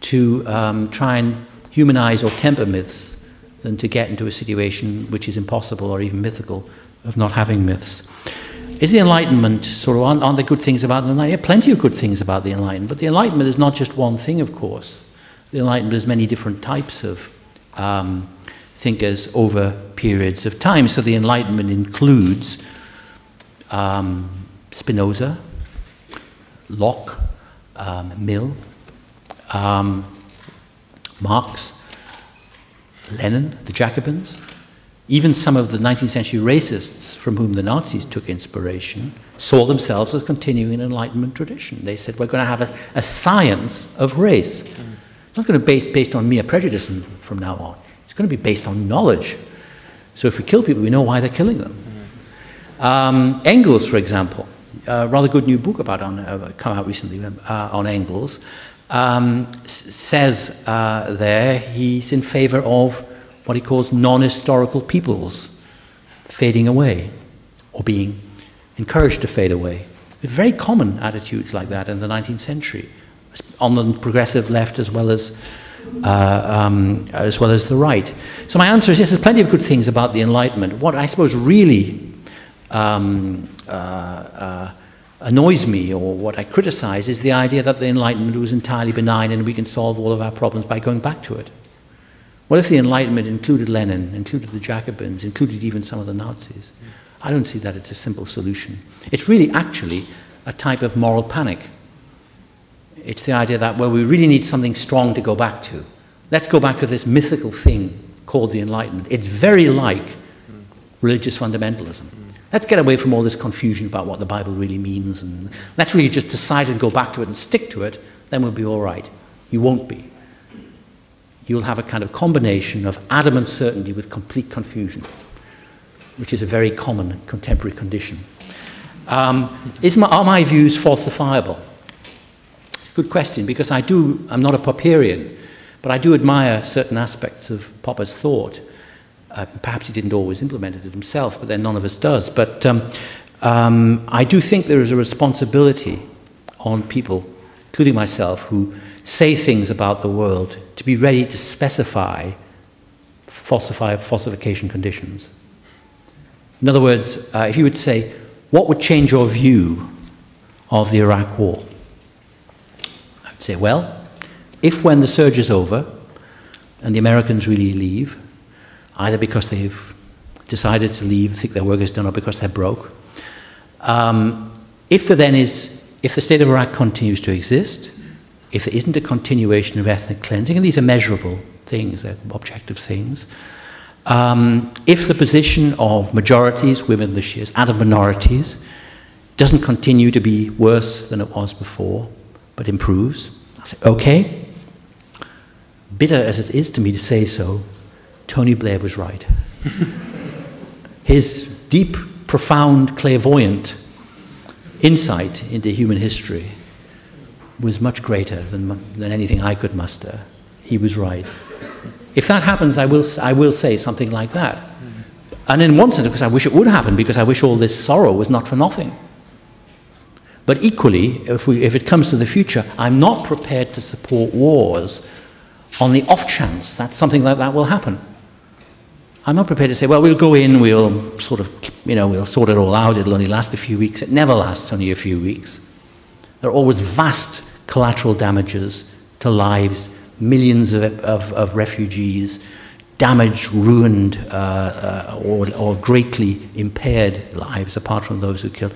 to um, try and humanize or temper myths than to get into a situation which is impossible or even mythical of not having myths. Is the Enlightenment sort of, aren't, aren't there good things about the Enlightenment? Yeah, plenty of good things about the Enlightenment, but the Enlightenment is not just one thing, of course. The Enlightenment is many different types of um, thinkers over periods of time. So the Enlightenment includes um, Spinoza, Locke, um, Mill, um, Marx, Lenin, the Jacobins, even some of the 19th century racists from whom the Nazis took inspiration saw themselves as continuing an Enlightenment tradition. They said, we're going to have a, a science of race. It's not going to be based on mere prejudice from now on. It's going to be based on knowledge. So if we kill people, we know why they're killing them. Um, Engels, for example, a rather good new book about on, uh, come out recently uh, on Engels, um, says uh, there he's in favor of what he calls non historical peoples fading away or being encouraged to fade away. Very common attitudes like that in the 19th century, on the progressive left as well as uh, um, as well as the right. So my answer is yes, there's plenty of good things about the Enlightenment. What I suppose really um, uh, uh, annoys me or what I criticize is the idea that the Enlightenment was entirely benign and we can solve all of our problems by going back to it. What if the Enlightenment included Lenin, included the Jacobins, included even some of the Nazis? I don't see that it's a simple solution. It's really actually a type of moral panic. It's the idea that, well, we really need something strong to go back to. Let's go back to this mythical thing called the Enlightenment. It's very like religious fundamentalism. Let's get away from all this confusion about what the Bible really means and let's really just decide and go back to it and stick to it, then we'll be all right. You won't be. You'll have a kind of combination of adamant certainty with complete confusion, which is a very common contemporary condition. Um, my, are my views falsifiable? Good question, because I do, I'm not a Popperian, but I do admire certain aspects of Popper's thought. Uh, perhaps he didn't always implement it himself, but then none of us does. But um, um, I do think there is a responsibility on people, including myself, who say things about the world to be ready to specify falsification conditions. In other words, uh, if you would say, what would change your view of the Iraq war? I would say, well, if when the surge is over and the Americans really leave, either because they've decided to leave, think their work is done, or because they're broke, um, if there then is, if the state of Iraq continues to exist, if there isn't a continuation of ethnic cleansing, and these are measurable things, they're objective things, um, if the position of majorities, women, the Shias, and of minorities, doesn't continue to be worse than it was before, but improves. I say, okay, bitter as it is to me to say so, Tony Blair was right. His deep, profound, clairvoyant insight into human history was much greater than, than anything I could muster. He was right. If that happens, I will, I will say something like that. And in one sense, because I wish it would happen, because I wish all this sorrow was not for nothing. But equally, if, we, if it comes to the future, I'm not prepared to support wars on the off chance that something like that will happen. I'm not prepared to say, well, we'll go in, we'll sort of, you know, we'll sort it all out, it'll only last a few weeks. It never lasts only a few weeks. There are always vast collateral damages to lives, millions of, of, of refugees, damaged, ruined, uh, uh, or, or greatly impaired lives, apart from those who killed.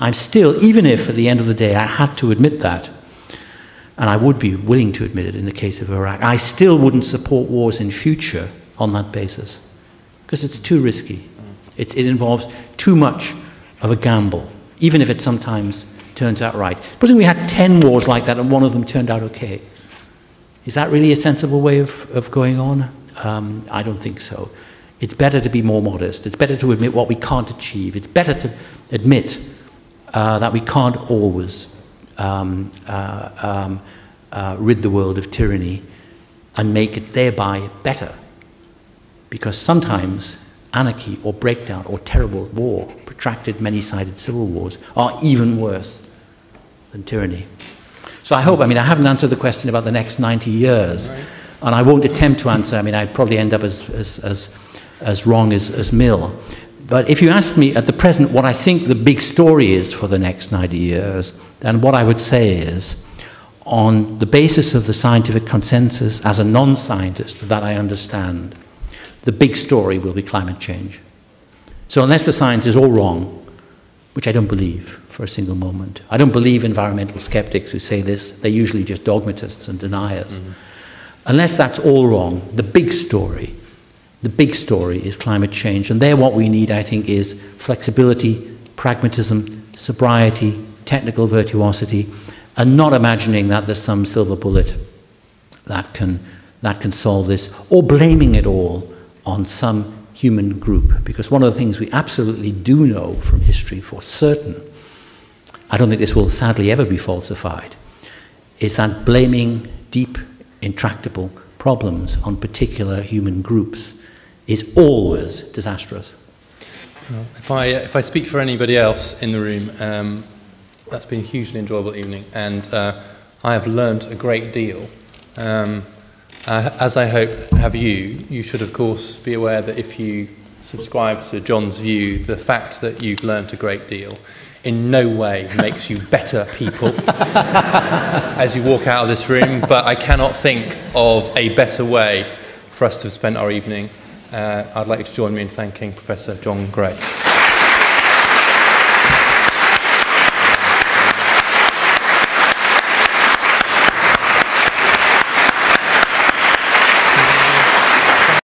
I'm still, even if at the end of the day I had to admit that, and I would be willing to admit it in the case of Iraq, I still wouldn't support wars in future on that basis because it's too risky. It, it involves too much of a gamble, even if it sometimes turns out right. Supposing we had 10 wars like that and one of them turned out okay. Is that really a sensible way of, of going on? Um, I don't think so. It's better to be more modest. It's better to admit what we can't achieve. It's better to admit uh, that we can't always um, uh, um, uh, rid the world of tyranny and make it thereby better. Because sometimes anarchy or breakdown or terrible war, protracted many sided civil wars, are even worse than tyranny. So I hope, I mean, I haven't answered the question about the next 90 years, right. and I won't attempt to answer. I mean, I'd probably end up as, as, as, as wrong as, as Mill. But if you ask me at the present what I think the big story is for the next 90 years, then what I would say is, on the basis of the scientific consensus, as a non scientist that I understand, the big story will be climate change. So, unless the science is all wrong, which I don't believe for a single moment, I don't believe environmental skeptics who say this, they're usually just dogmatists and deniers. Mm-hmm. Unless that's all wrong, the big story the big story is climate change. And there, what we need, I think, is flexibility, pragmatism, sobriety, technical virtuosity, and not imagining that there's some silver bullet that can, that can solve this, or blaming it all on some human group. Because one of the things we absolutely do know from history for certain, I don't think this will sadly ever be falsified, is that blaming deep, intractable problems on particular human groups is always disastrous. Well, if I if I speak for anybody else in the room, um, that's been a hugely enjoyable evening, and uh, I have learned a great deal. Um, Uh, as I hope have you, you should of course be aware that if you subscribe to John's view, the fact that you've learnt a great deal in no way makes you better people as you walk out of this room, but I cannot think of a better way for us to have spent our evening. Uh, I'd like you to join me in thanking Professor John Gray.